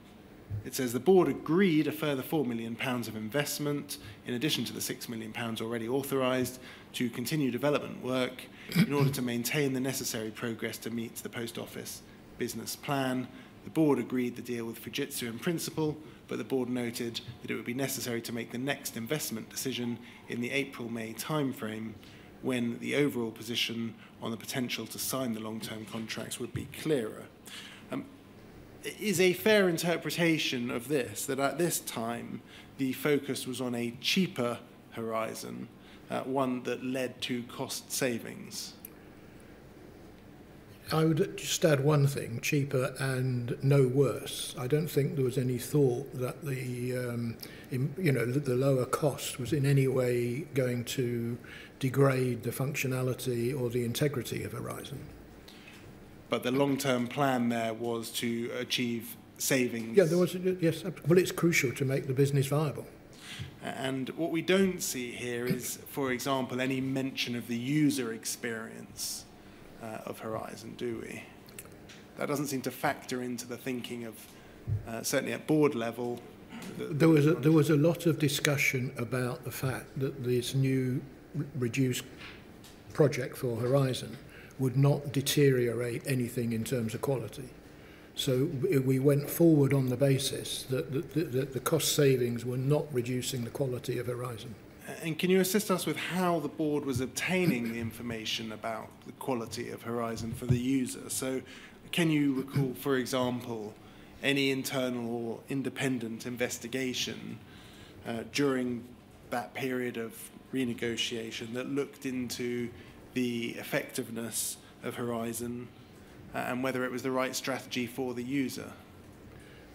it says the board agreed a further £4 million of investment, in addition to the £6 million already authorised, to continue development work in order to maintain the necessary progress to meet the post office business plan the board agreed the deal with Fujitsu in principle, but the board noted that it would be necessary to make the next investment decision in the April-May timeframe when the overall position on the potential to sign the long-term contracts would be clearer. Um, is a fair interpretation of this that at this time the focus was on a cheaper horizon, uh, one that led to cost savings? I would just add one thing: cheaper and no worse. I don't think there was any thought that the, um, in, you know, the lower cost was in any way going to degrade the functionality or the integrity of Horizon. But the long-term plan there was to achieve savings. Yeah, there was, yes, well, it's crucial to make the business viable. And what we don't see here is, for example, any mention of the user experience uh, of Horizon, do we? That doesn't seem to factor into the thinking of, uh, certainly at board level. the- There was, a, there was a lot of discussion about the fact that this new reduced project for Horizon would not deteriorate anything in terms of quality. So we went forward on the basis that, that, that the cost savings were not reducing the quality of Horizon. And can you assist us with how the board was obtaining the information about the quality of Horizon for the user? So, can you recall, for example, any internal or independent investigation uh, during that period of renegotiation that looked into the effectiveness of Horizon uh, and whether it was the right strategy for the user?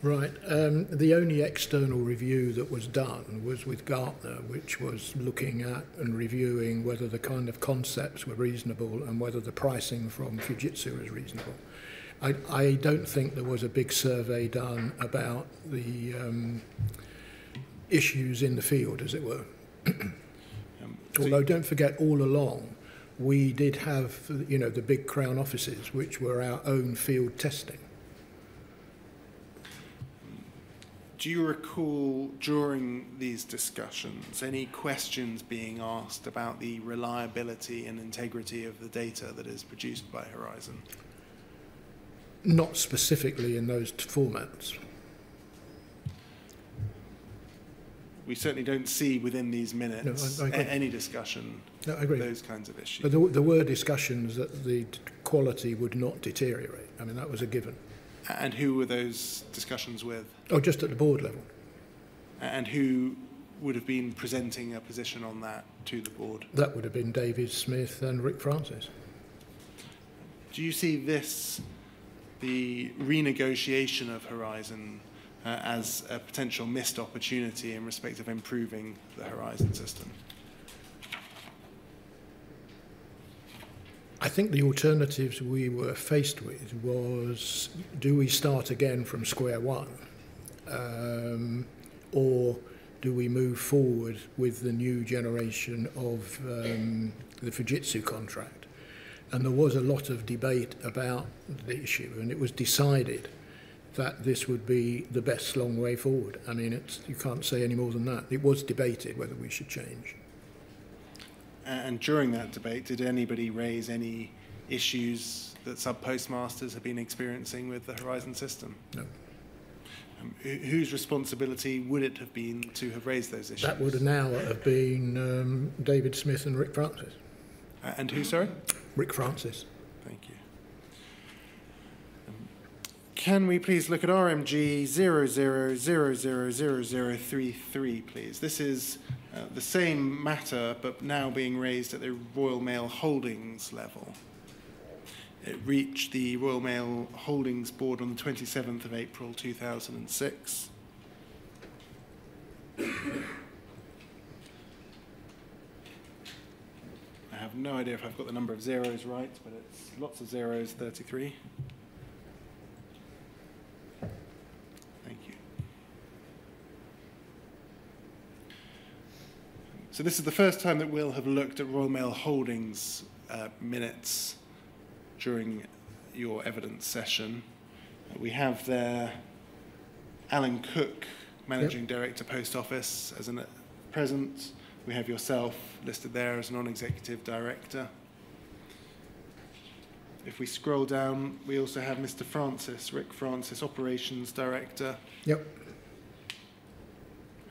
Right. Um, the only external review that was done was with Gartner, which was looking at and reviewing whether the kind of concepts were reasonable and whether the pricing from Fujitsu was reasonable. I, I don't think there was a big survey done about the um, issues in the field, as it were. Um, Although don't forget, all along, we did have, you know, the big Crown offices, which were our own field testing. Do you recall during these discussions any questions being asked about the reliability and integrity of the data that is produced by Horizon? Not specifically in those formats. We certainly don't see within these minutes No, I- I any discussion No, I agree. those kinds of issues. But there, there were discussions that the quality would not deteriorate. I mean, that was a given. And who were those discussions with? Oh, just at the board level. And who would have been presenting a position on that to the board? That would have been David Smith and Rick Francis. Do you see this, the renegotiation of Horizon, uh, as a potential missed opportunity in respect of improving the Horizon system? I think the alternatives we were faced with was do we start again from square one um, or do we move forward with the new generation of um, the Fujitsu contract? And there was a lot of debate about the issue, and it was decided that this would be the best long way forward. I mean, it's, you can't say any more than that. It was debated whether we should change. And during that debate, did anybody raise any issues that sub postmasters have been experiencing with the Horizon system? No. Um, wh- whose responsibility would it have been to have raised those issues? That would now have been um, David Smith and Rick Francis. Uh, and who, sorry? Rick Francis. Thank you. Um, Can we please look at RMG 00000033, please? This is uh, the same matter, but now being raised at the Royal Mail Holdings level. It reached the Royal Mail Holdings Board on the 27th of April 2006. I have no idea if I've got the number of zeros right, but it's lots of zeros, 33. Thank you. So this is the first time that we'll have looked at Royal Mail Holdings uh, minutes during your evidence session. Uh, we have there Alan Cook, Managing Director, Post Office, as a present. We have yourself listed there as non-executive director. If we scroll down, we also have Mr. Francis, Rick Francis, Operations Director, Yep.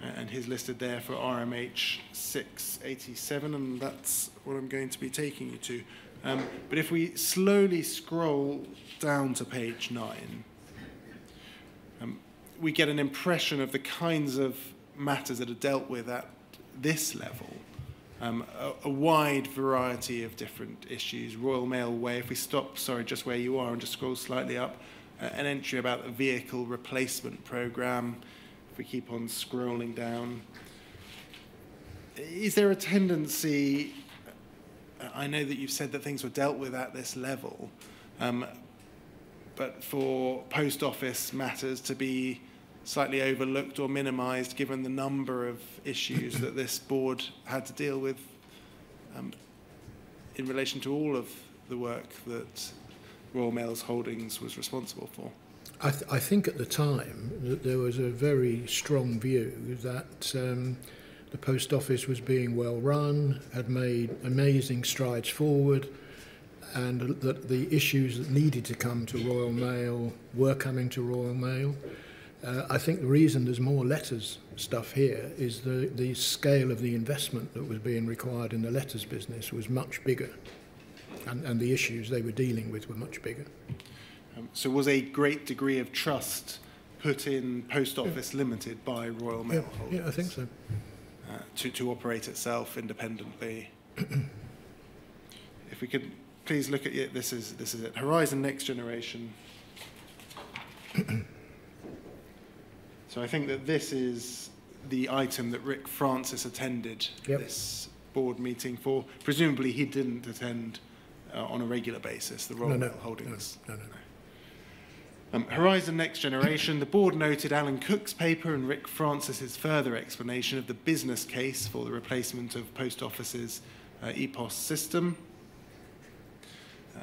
And he's listed there for RMH 687, and that's what I'm going to be taking you to. Um, but if we slowly scroll down to page 9, um, we get an impression of the kinds of matters that are dealt with at this level. Um, a, a wide variety of different issues. Royal Mail Way, if we stop, sorry, just where you are and just scroll slightly up, uh, an entry about a vehicle replacement program. We keep on scrolling down, is there a tendency? I know that you've said that things were dealt with at this level, um, but for post office matters to be slightly overlooked or minimised given the number of issues that this board had to deal with um, in relation to all of the work that Royal Mails Holdings was responsible for? I, th I think at the time that there was a very strong view that um, the post office was being well run, had made amazing strides forward, and that the issues that needed to come to Royal Mail were coming to Royal Mail. Uh, I think the reason there's more letters stuff here is the, the scale of the investment that was being required in the letters business was much bigger, and, and the issues they were dealing with were much bigger. Um, so was a great degree of trust put in Post Office Limited by Royal Mail Yeah, Holdings yeah, I think so. uh, to, to operate itself independently. if we could please look at it, this is, this is it, Horizon Next Generation. so I think that this is the item that Rick Francis attended Yep. this board meeting for. Presumably he didn't attend uh, on a regular basis, the Royal No, no, Mail Holdings. no, no. Um, Horizon Next Generation, the board noted Alan Cook's paper and Rick Francis's further explanation of the business case for the replacement of Post Office's uh, EPOS system. Um,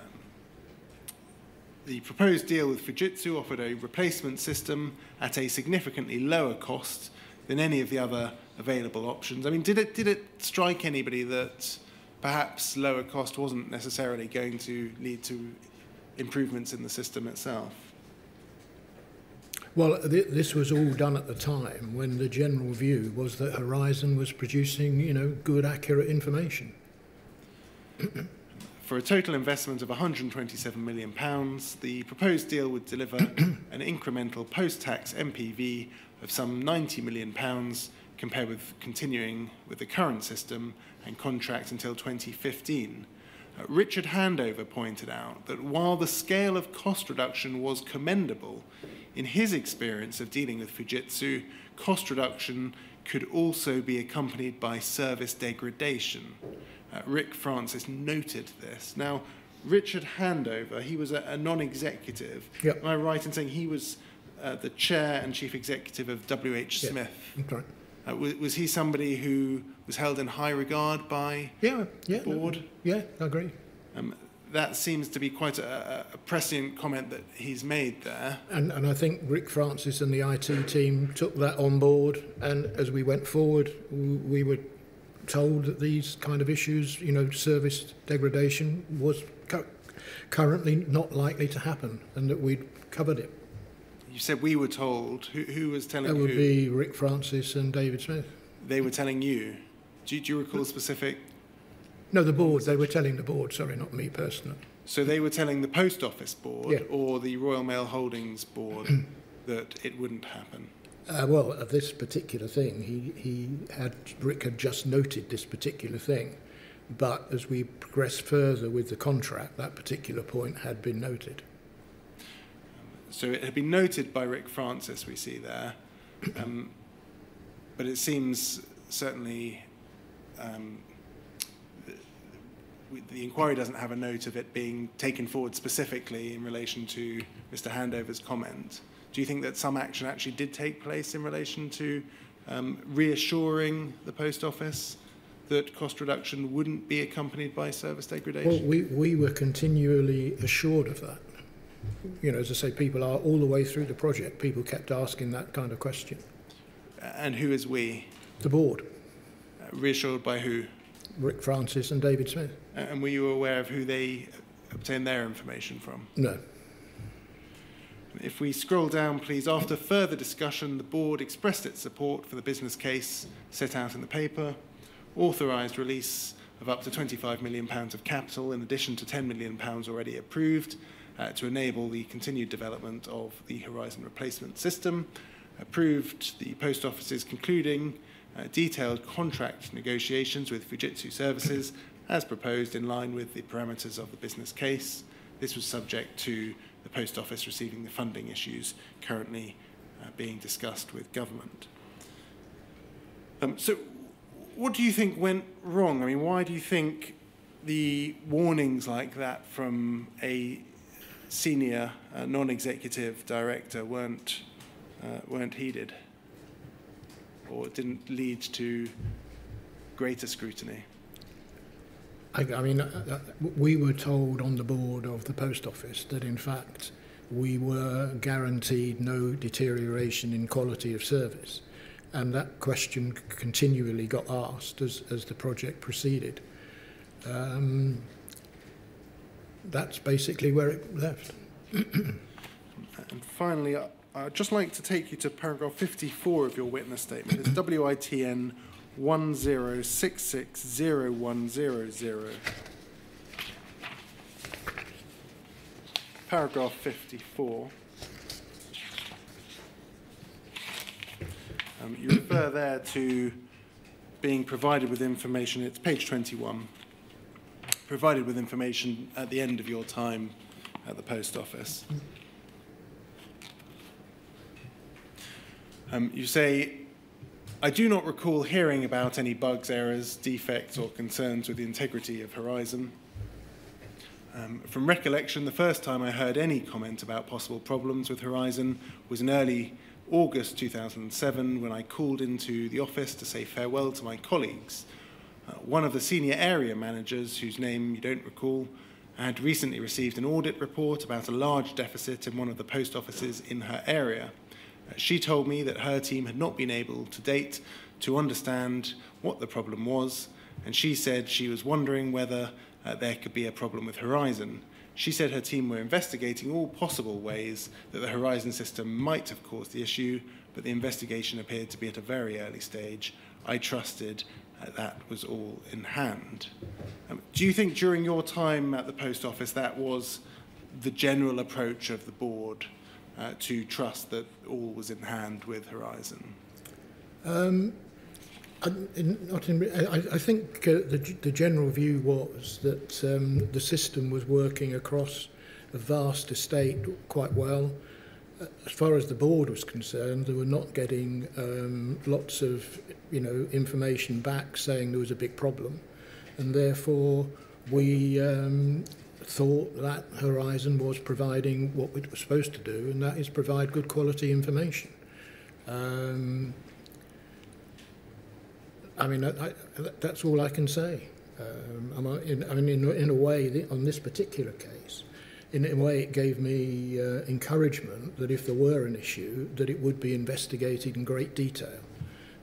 the proposed deal with Fujitsu offered a replacement system at a significantly lower cost than any of the other available options. I mean, did it, did it strike anybody that perhaps lower cost wasn't necessarily going to lead to improvements in the system itself? Well, th- this was all done at the time when the general view was that Horizon was producing, you know, good, accurate information. For a total investment of £127 million, the proposed deal would deliver an incremental post-tax NPV of some £90 million compared with continuing with the current system and contract until 2015. Uh, Richard Handover pointed out that while the scale of cost reduction was commendable, in his experience of dealing with Fujitsu, cost reduction could also be accompanied by service degradation. Uh, Rick Francis noted this. Now, Richard Handover, he was a, a non executive. Yep. Am I right in saying he was uh, the chair and chief executive of W.H. Yeah. Smith? Right. Uh, was, was he somebody who was held in high regard by Yeah, yeah. the board? Yeah, I agree. Um, that seems to be quite a, a prescient comment that he's made there. And, and I think Rick Francis and the IT team took that on board. And as we went forward, we were told that these kind of issues, you know, service degradation, was cu- currently not likely to happen, and that we'd covered it. You said we were told. Who, who was telling you? That would who? be Rick Francis and David Smith. They were telling you. Do, you- do you recall specific? No, the board. They were telling the board. Sorry, not me personally. So they were telling the Post Office Board Yeah. or the Royal Mail Holdings Board that it wouldn't happen. Uh, well, of this particular thing, he, he had Rick had just noted this particular thing, but as we progressed further with the contract, that particular point had been noted. So it had been noted by Rick Francis, we see there, um, but it seems certainly um, the inquiry doesn't have a note of it being taken forward specifically in relation to Mr. Handover's comment. Do you think that some action actually did take place in relation to um, reassuring the post office that cost reduction wouldn't be accompanied by service degradation? Well, we, we were continually assured of that. You know, as I say, people are all the way through the project, people kept asking that kind of question. and who is we? The board, Uh, reassured by who? Rick Francis and David Smith. And were you aware of who they obtained their information from? No. If we scroll down, please, after further discussion, the board expressed its support for the business case set out in the paper, authorised release of up to £25 million of capital in addition to £10 million already approved uh, to enable the continued development of the Horizon replacement system, approved the post office's concluding detailed contract negotiations with Fujitsu Services as proposed in line with the parameters of the business case. This was subject to the post office receiving the funding issues currently uh, being discussed with government. Um, so, what do you think went wrong? I mean, why do you think the warnings like that from a senior uh, non-executive director weren't, uh, weren't heeded or it didn't lead to greater scrutiny? I, I mean, uh, uh, we were told on the board of the post office that in fact we were guaranteed no deterioration in quality of service. And that question continually got asked as, as the project proceeded. Um, that's basically where it left. And finally, I- I'd just like to take you to paragraph 54 of your witness statement. It's WITN 10660100. Paragraph 54. Um, you refer there to being provided with information, it's page 21, provided with information at the end of your time at the post office. Um, you say, I do not recall hearing about any bugs, errors, defects, or concerns with the integrity of Horizon. Um, from recollection, the first time I heard any comment about possible problems with Horizon was in early August 2007 when I called into the office to say farewell to my colleagues. Uh, one of the senior area managers, whose name you don't recall, had recently received an audit report about a large deficit in one of the post offices in her area. She told me that her team had not been able to date to understand what the problem was, and she said she was wondering whether uh, there could be a problem with Horizon. She said her team were investigating all possible ways that the Horizon system might have caused the issue, but the investigation appeared to be at a very early stage. I trusted uh, that was all in hand. Um, do you think during your time at the post office that was the general approach of the board uh, to trust that all was in hand with Horizon? Um, I, in, not in, I, I think uh, the, the general view was that um, the system was working across a vast estate quite well. Uh, as far as the board was concerned, they were not getting um, lots of you know information back saying there was a big problem, and therefore we um, thought that Horizon was providing what it was supposed to do, and that is provide good quality information. Um, I mean, I, I, that's all I can say. Um, uh, in, I mean, in, in a way, on this particular case, in a way, it gave me uh, encouragement that if there were an issue, that it would be investigated in great detail.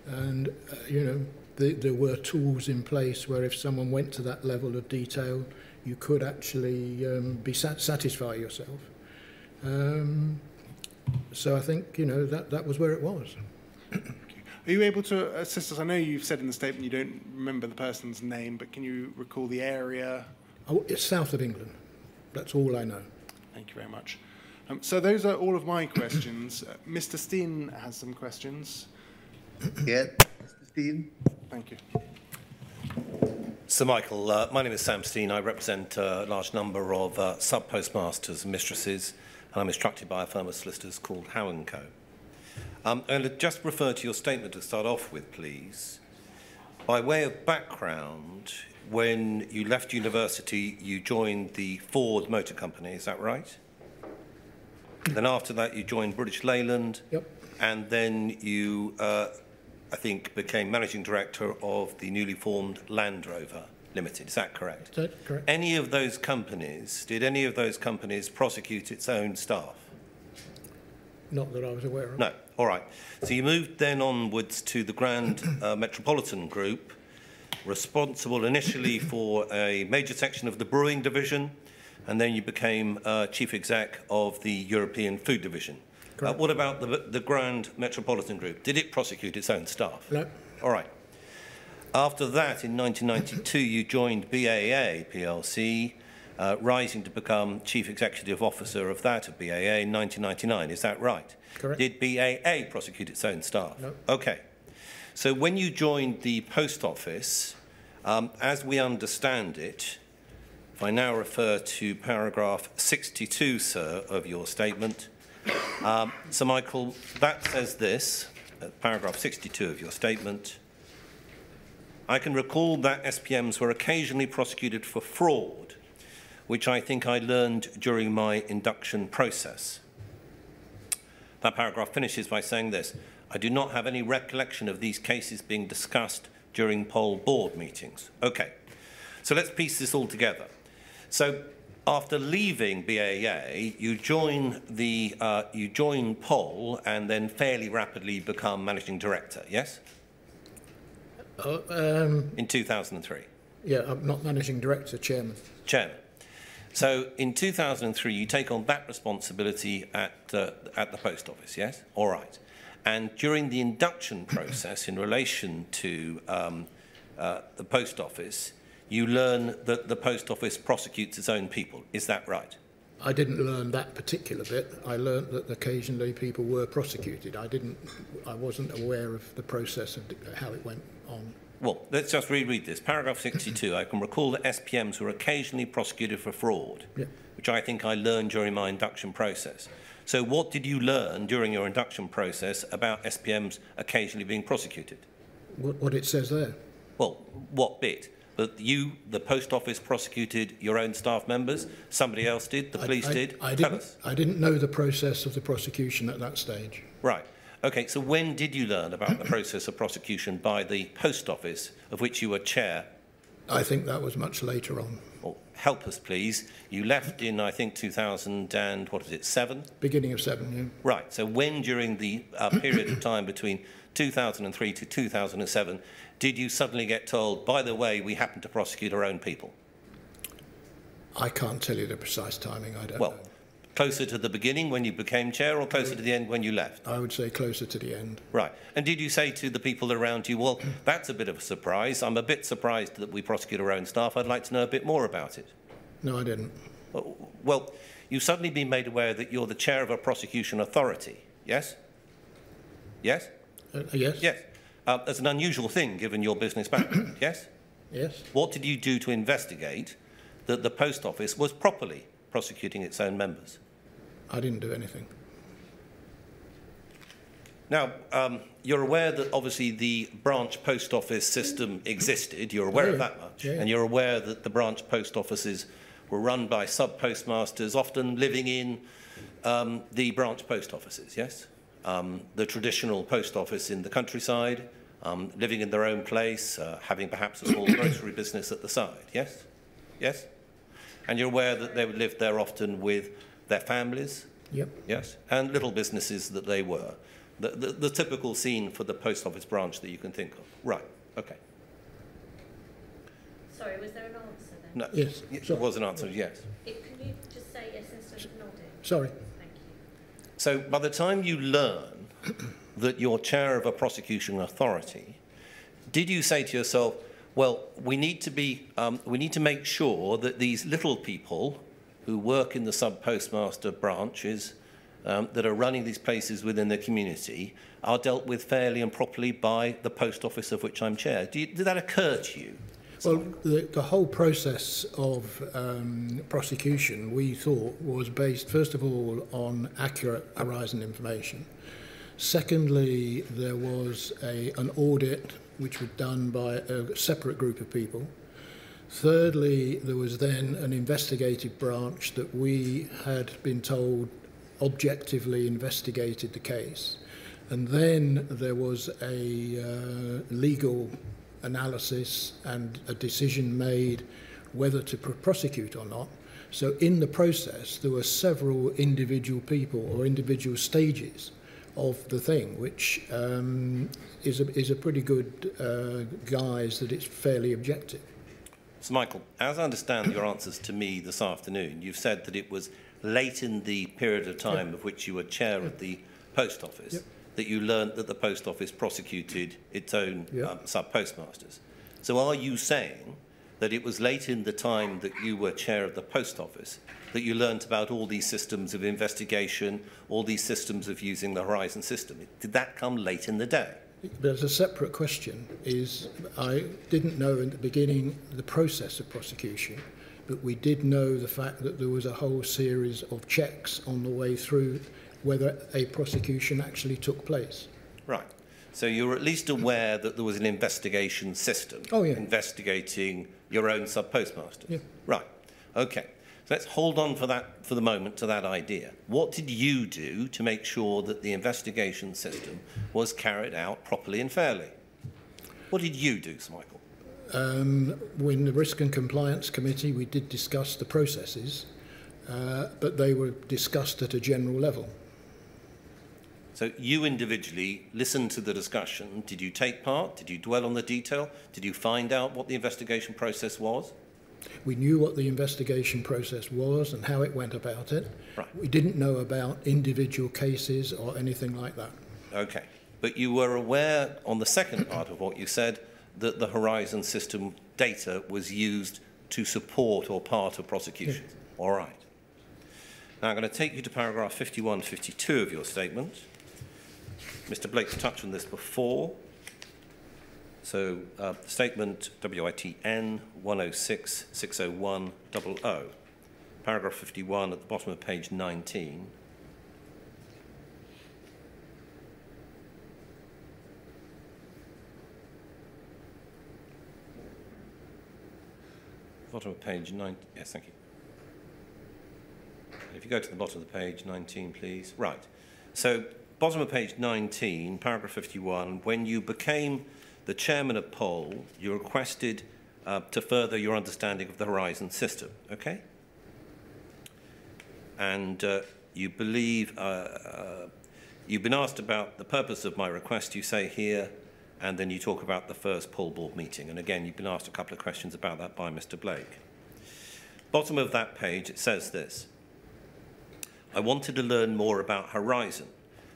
And, uh, you know, the, there were tools in place where if someone went to that level of detail, you could actually um, be sat- satisfy yourself. Um, so I think, you know, that, that was where it was. Are you able to assist us? I know you've said in the statement you don't remember the person's name, but can you recall the area? Oh, it's south of England. That's all I know. Thank you very much. Um, so those are all of my questions. Uh, Mr. Stein has some questions. Yeah, Mr. Stein? Thank you. Sir Michael, uh, my name is Sam Stein. I represent a large number of uh, sub-postmasters and mistresses, and I'm instructed by a firm of solicitors called Howe & Co. Um, going to just refer to your statement to start off with, please. By way of background, when you left university, you joined the Ford Motor Company, is that right? then after that, you joined British Leyland, Yep. and then you, uh, I think, became managing director of the newly formed Land Rover Limited. Is that correct? Is that correct? Any of those companies, did any of those companies prosecute its own staff? Not that I was aware of. No. All right. So you moved then onwards to the Grand uh, Metropolitan Group, responsible initially for a major section of the brewing division, and then you became uh, chief exec of the European Food Division. Uh, what about the, the Grand Metropolitan Group? Did it prosecute its own staff? No. All right. After that, in 1992, you joined BAA plc, uh, rising to become chief executive officer of that of BAA in 1999. Is that right? Correct. Did BAA prosecute its own staff? No. Okay. So when you joined the post office, um, as we understand it, if I now refer to paragraph 62, sir, of your statement, um, Sir Michael, that says this, uh, paragraph 62 of your statement. I can recall that SPMs were occasionally prosecuted for fraud which I think I learned during my induction process. That paragraph finishes by saying this I do not have any recollection of these cases being discussed during POL board meetings. Okay, so let's piece this all together. So after leaving BAA, you join the uh, you join POL and then fairly rapidly become managing director. Yes, Uh, um, in 2003, yeah, I'm not managing director, chairman. chairman. So in 2003, you take on that responsibility at uh, at the post office. Yes, all right. And during the induction process in relation to um, uh, the post office, you learn that the post office prosecutes its own people. Is that right? I didn't learn that particular bit. I learned that occasionally people were prosecuted. I didn't. I wasn't aware of the process of how it went on. Well, let's just reread this. Paragraph 62. I can recall that SPMs were occasionally prosecuted for fraud, Yeah. which I think I learned during my induction process. So, what did you learn during your induction process about SPMs occasionally being prosecuted? What, what it says there. Well, what bit? That you, the post office, prosecuted your own staff members. Somebody else did. The I- police I, did. I Tell didn't. us. I didn't know the process of the prosecution at that stage. Right. Okay. So, when did you learn about the process of prosecution by the post office, of which you were chair I think that was much later on. Well, help us, please. You left in, I think, 2000 and what is it, seven? Beginning of seven. Right. So when during the uh, period of time between 2003 to 2007 did you suddenly get told, by the way, we happen to prosecute our own people? I can't tell you the precise timing. I don't Well, know. closer to the beginning when you became chair or closer to the end when you left? I would say closer to the end. Right. And did you say to the people around you, well, that's a bit of a surprise. I'm a bit surprised that we prosecute our own staff. I'd like to know a bit more about it. No, I didn't. Well, you've suddenly been made aware that you're the chair of a prosecution authority, yes? Yes? Uh, yes. Yes. Uh, that's an unusual thing given your business background, yes? Yes. What did you do to investigate that the post office was properly prosecuting its own members? I didn't do anything. Now, um, you're aware that obviously the branch post office system existed. You're aware Yeah, of that much. Yeah. And you're aware that the branch post offices were run by sub postmasters, often living in um, the branch post offices, yes? Um, the traditional post office in the countryside, um, living in their own place, uh, having perhaps a small grocery business at the side, yes? Yes? And you're aware that they would live there often with their families, Yep. yes, and little businesses that they were. The, the, the typical scene for the post office branch that you can think of. Right, okay. Sorry, was there an answer then? No, Yes, It sorry. was an answer, yes. It, can you just say yes instead of nodding? Sorry. So by the time you learn that you're chair of a prosecution authority, did you say to yourself, well, we need to be, um, we need to make sure that these little people who work in the sub postmaster branches um, that are running these places within the community are dealt with fairly and properly by the post office of which I'm chair. You, did that occur to you? Well, the, the whole process of um, prosecution, we thought, was based, first of all, on accurate Horizon information. Secondly, there was a, an audit which was done by a separate group of people. Thirdly, there was then an investigative branch that we had been told objectively investigated the case. And then there was a uh, legal analysis and a decision made whether to pr- prosecute or not. So in the process, there were several individual people or individual stages of the thing, which um, is, a, is a pretty good uh, guise that it's fairly objective. So, Michael, as I understand your answers to me this afternoon, you've said that it was late in the period of time of which you were chair of the post office Yep. That you learnt that the post office prosecuted its own Yep. um, sub postmasters. So, are you saying that it was late in the time that you were chair of the post office that you learnt about all these systems of investigation, all these systems of using the Horizon system? Did that come late in the day? There's a separate question is I didn't know in the beginning the process of prosecution, but we did know the fact that there was a whole series of checks on the way through whether a prosecution actually took place. Right. So you're at least aware that there was an investigation system Oh, yeah. investigating your own sub postmasters. Yeah. Right. Okay. So let's hold on for that for the moment to that idea. What did you do to make sure that the investigation system was carried out properly and fairly? What did you do, Sir Michael? Um, when the Risk and Compliance Committee, we did discuss the processes, uh, but they were discussed at a general level. So you individually listened to the discussion. Did you take part? Did you dwell on the detail? Did you find out what the investigation process was? We knew what the investigation process was and how it went about it. Right. We didn't know about individual cases or anything like that. Okay. But you were aware on the second part of what you said that the Horizon system data was used to support or part of prosecution. All right. Now I'm going to take you to paragraph 51, 52 of your statement. Mr. Blake's touched on this before. So, uh, statement WITN 106-601-00, paragraph 51 at the bottom of page 19. Bottom of page 9. Yes, thank you. If you go to the bottom of the page, 19, please. Right. So, bottom of page 19, paragraph 51, when you became the chairman of POL, you requested uh, to further your understanding of the Horizon system, okay? And uh, you believe, uh, uh, you've been asked about the purpose of my request, you say here, and then you talk about the first POL board meeting. And again, you've been asked a couple of questions about that by Mr. Blake. Bottom of that page, it says this. I wanted to learn more about Horizon.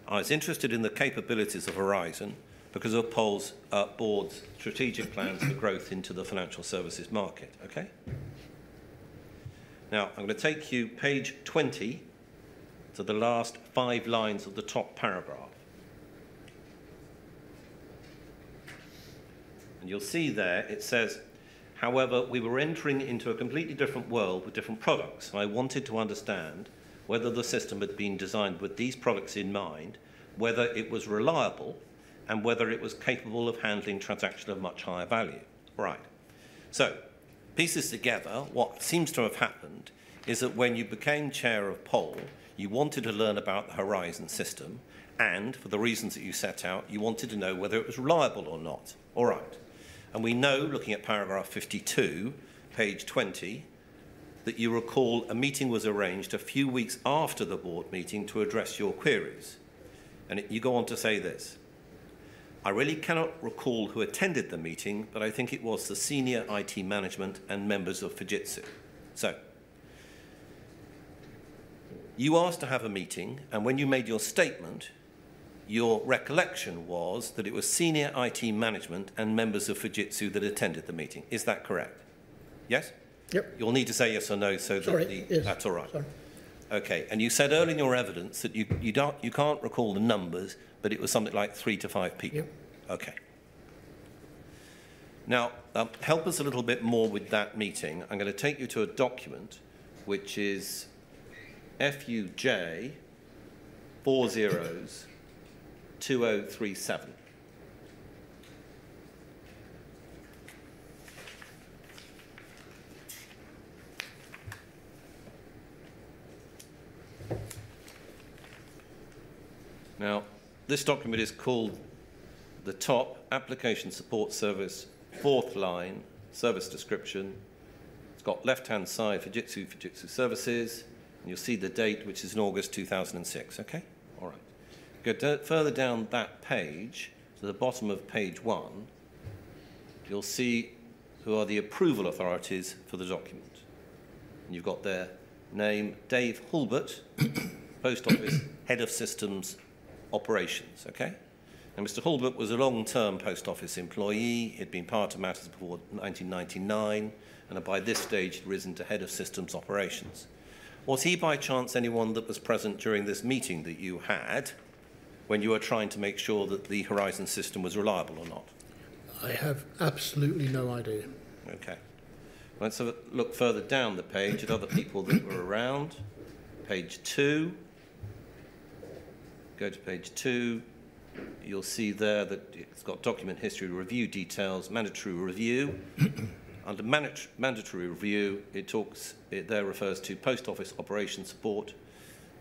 I was interested in the capabilities of Horizon because of POL's uh, board's strategic plans for growth into the financial services market. Okay? Now, I'm going to take you page 20 to the last five lines of the top paragraph. And you'll see there it says, however, we were entering into a completely different world with different products. I wanted to understand whether the system had been designed with these products in mind, whether it was reliable, and whether it was capable of handling transactions of much higher value. Right. So, pieces together, what seems to have happened is that when you became chair of POL, you wanted to learn about the Horizon system, and for the reasons that you set out, you wanted to know whether it was reliable or not. All right. And we know, looking at paragraph 52, page 20, that you recall a meeting was arranged a few weeks after the board meeting to address your queries. And you go on to say this. I really cannot recall who attended the meeting, but I think it was the senior IT management and members of Fujitsu. So, you asked to have a meeting, and when you made your statement, your recollection was that it was senior IT management and members of Fujitsu that attended the meeting. Is that correct? Yes? Yep. You'll need to say yes or no so that Sorry, the, yes. that's all right. Sorry. Okay, and you said earlier in your evidence that you, you, don't, you can't recall the numbers, but it was something like three to five people. Yep. Okay. Now, um, help us a little bit more with that meeting. I'm going to take you to a document which is FUJ four zeros 2037. Now, this document is called the top application support service, fourth line, service description. It's got left-hand side Fujitsu, Fujitsu services, and you'll see the date, which is in August 2006, okay? All right. Go further down that page, to the bottom of page one, you'll see who are the approval authorities for the document. And you've got their name, Dave Hulbert, Post Office Head of Systems Operations, okay? And Mr. Hulbert was a long-term Post Office employee. He'd been part of matters before 1999, and by this stage had risen to Head of Systems Operations. Was he by chance anyone that was present during this meeting that you had when you were trying to make sure that the Horizon system was reliable or not? I have absolutely no idea. Okay. Let's have a look further down the page at other people that were around. Page two. Go to page two. You'll see there that it's got document history review details, mandatory review. under mandatory review, it talks, it there refers to post office operation support,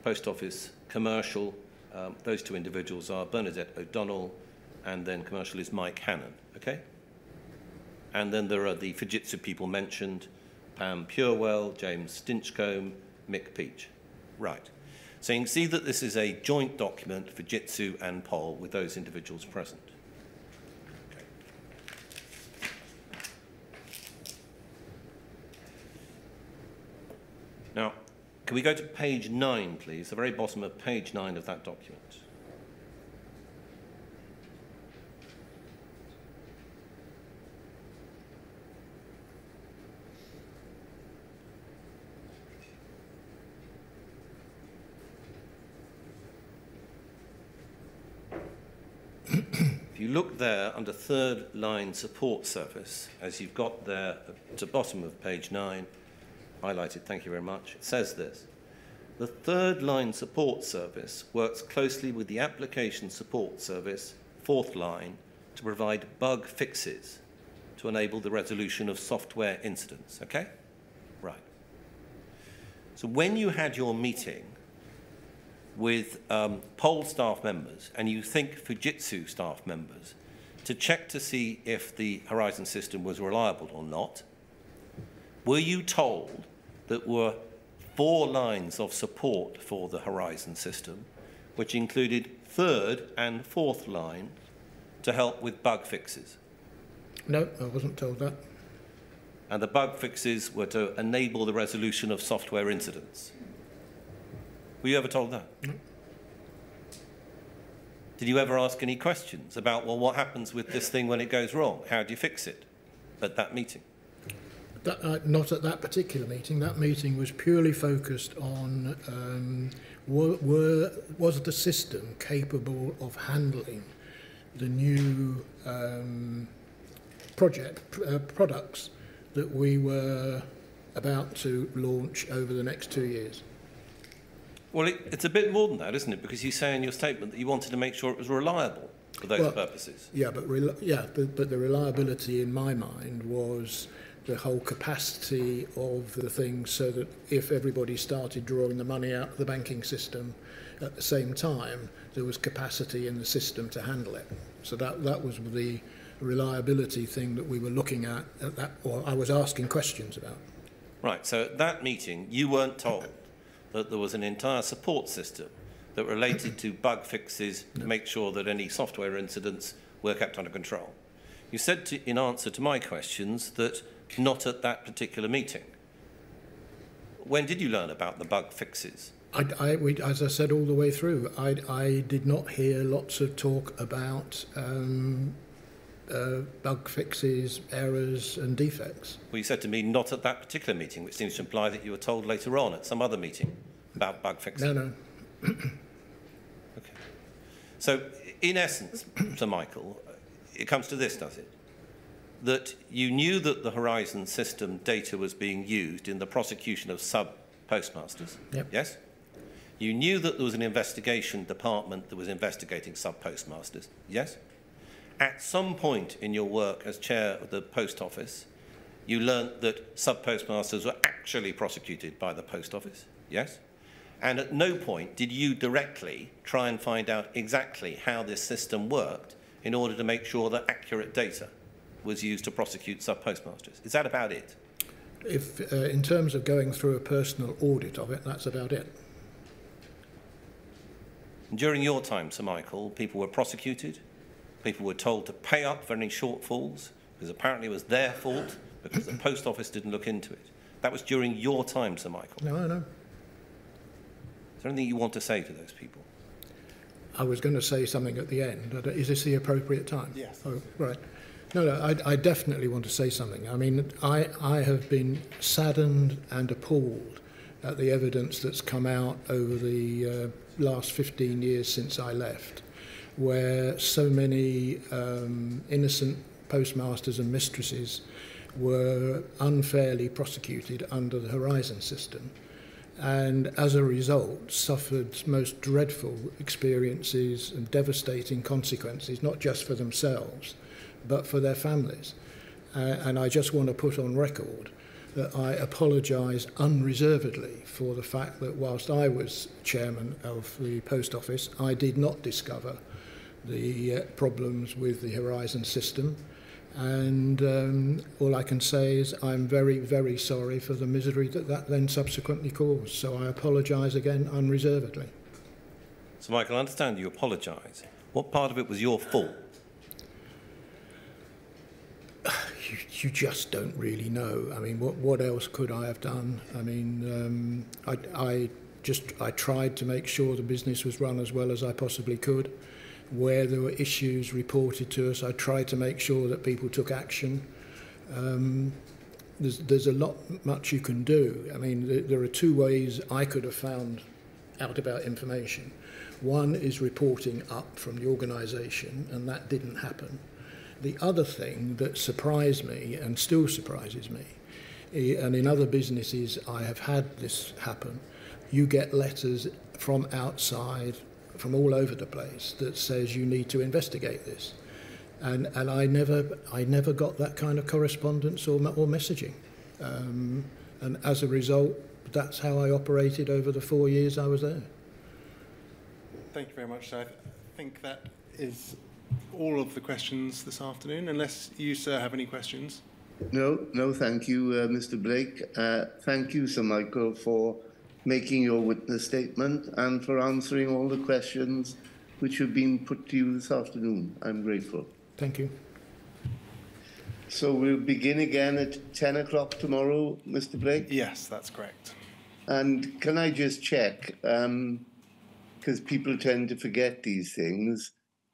post office commercial. Um, those two individuals are Bernadette O'Donnell, and then commercial is Mike Hannon. Okay? And then there are the Fujitsu people mentioned Pam Purewell, James Stinchcombe, Mick Peach. Right. So you can see that this is a joint document Fujitsu and POL with those individuals present. Now, can we go to page nine, please? The very bottom of page nine of that document. You look there under third line support service, as you've got there at the bottom of page 9, highlighted, thank you very much, it says this. The third line support service works closely with the application support service, fourth line, to provide bug fixes to enable the resolution of software incidents. Okay? Right. So when you had your meeting with um, POL staff members and you think Fujitsu staff members to check to see if the Horizon system was reliable or not, were you told that were four lines of support for the Horizon system, which included third and fourth line to help with bug fixes? No, I wasn't told that. And the bug fixes were to enable the resolution of software incidents. Were you ever told that? No. Did you ever ask any questions about, well, what happens with this thing when it goes wrong? How do you fix it at that meeting? That, uh, not at that particular meeting. That meeting was purely focused on um, were, were, was the system capable of handling the new um, project uh, products that we were about to launch over the next two years. Well, it, it's a bit more than that, isn't it? Because you say in your statement that you wanted to make sure it was reliable for those Well, purposes. Yeah, but yeah, but, but the reliability in my mind was the whole capacity of the thing, so that if everybody started drawing the money out of the banking system at the same time, there was capacity in the system to handle it. So that that was the reliability thing that we were looking at at that, or I was asking questions about. Right, so at that meeting, you weren't told that there was an entire support system that related to bug fixes to make sure that any software incidents were kept under control. You said to, in answer to my questions that not at that particular meeting. When did you learn about the bug fixes? I, I, we, as I said all the way through, I, I did not hear lots of talk about um, uh, bug fixes, errors, and defects. Well, you said to me not at that particular meeting, which seems to imply that you were told later on at some other meeting about bug fixes. No, no. Okay. So, in essence, Sir Michael, it comes to this, does it? That you knew that the Horizon system data was being used in the prosecution of sub postmasters. Yep. Yes? You knew that there was an investigation department that was investigating sub postmasters. Yes? At some point in your work as chair of the post office, you learnt that sub postmasters were actually prosecuted by the post office. Yes? And at no point did you directly try and find out exactly how this system worked in order to make sure that accurate data was used to prosecute sub postmasters. Is that about it? If, uh, in terms of going through a personal audit of it, that's about it. During your time, Sir Michael, people were prosecuted, people were told to pay up for any shortfalls because apparently it was their fault because the post office didn't look into it. That was during your time, Sir Michael. No, I know. Is there anything you want to say to those people? I was going to say something at the end. Is this the appropriate time? Yes. Oh, right. No, no, I, I definitely want to say something. I mean, I, I have been saddened and appalled at the evidence that's come out over the uh, last 15 years since I left, where so many um, innocent postmasters and mistresses were unfairly prosecuted under the Horizon system and as a result suffered most dreadful experiences and devastating consequences, not just for themselves, but for their families. Uh, and I just want to put on record that I apologise unreservedly for the fact that whilst I was chairman of the post office, I did not discover the uh, problems with the Horizon system. And um, all I can say is I'm very, very sorry for the misery that that then subsequently caused. So I apologise again unreservedly. So, Michael, I understand you apologise. What part of it was your fault? You, you just don't really know. I mean, what, what else could I have done? I mean, um, I, I just I tried to make sure the business was run as well as I possibly could. Where there were issues reported to us, I tried to make sure that people took action. Um, there's, there's a lot much you can do. I mean, there, there are two ways I could have found out about information. One is reporting up from the organisation, and that didn't happen. The other thing that surprised me and still surprises me, and in other businesses I have had this happen, you get letters from outside, from all over the place, that says you need to investigate this. And, and I, never, I never got that kind of correspondence or, or messaging. Um, and as a result, that's how I operated over the four years I was there. Thank you very much. So I th- think that is all of the questions this afternoon, unless you, sir, have any questions. No, no, thank you, uh, Mr. Blake. Uh, thank you, Sir Michael, for making your witness statement and for answering all the questions which have been put to you this afternoon. I'm grateful. Thank you. So we'll begin again at 10 o'clock tomorrow, Mr. Blake. Yes, that's correct. And can I just check, because um, people tend to forget these things,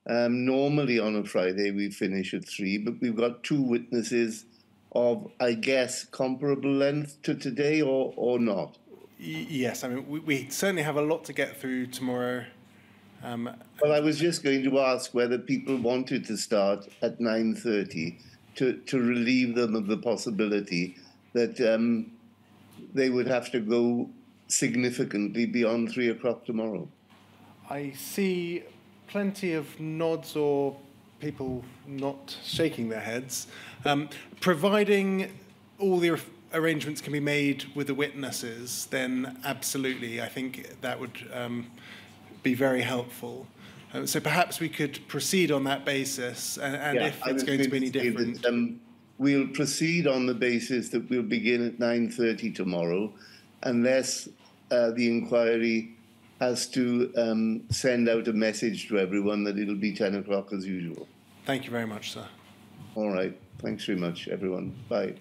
um, normally on a Friday we finish at 3, but we've got two witnesses of, I guess, comparable length to today or, or not? Yes, I mean, we, we certainly have a lot to get through tomorrow. Um, Well, I was just going to ask whether people wanted to start at 9.30 to, to relieve them of the possibility that um, they would have to go significantly beyond 3 o'clock tomorrow. I see plenty of nods or people not shaking their heads. Um, providing all the arrangements can be made with the witnesses, then absolutely, I think that would um, be very helpful. Um, so perhaps we could proceed on that basis, and, and if it's going to be any say that, different. um, we'll proceed on the basis that we'll begin at 9.30 tomorrow, unless uh, the inquiry has to um, send out a message to everyone that it'll be 10 o'clock as usual. Thank you very much, sir. All right. Thanks very much, everyone. Bye.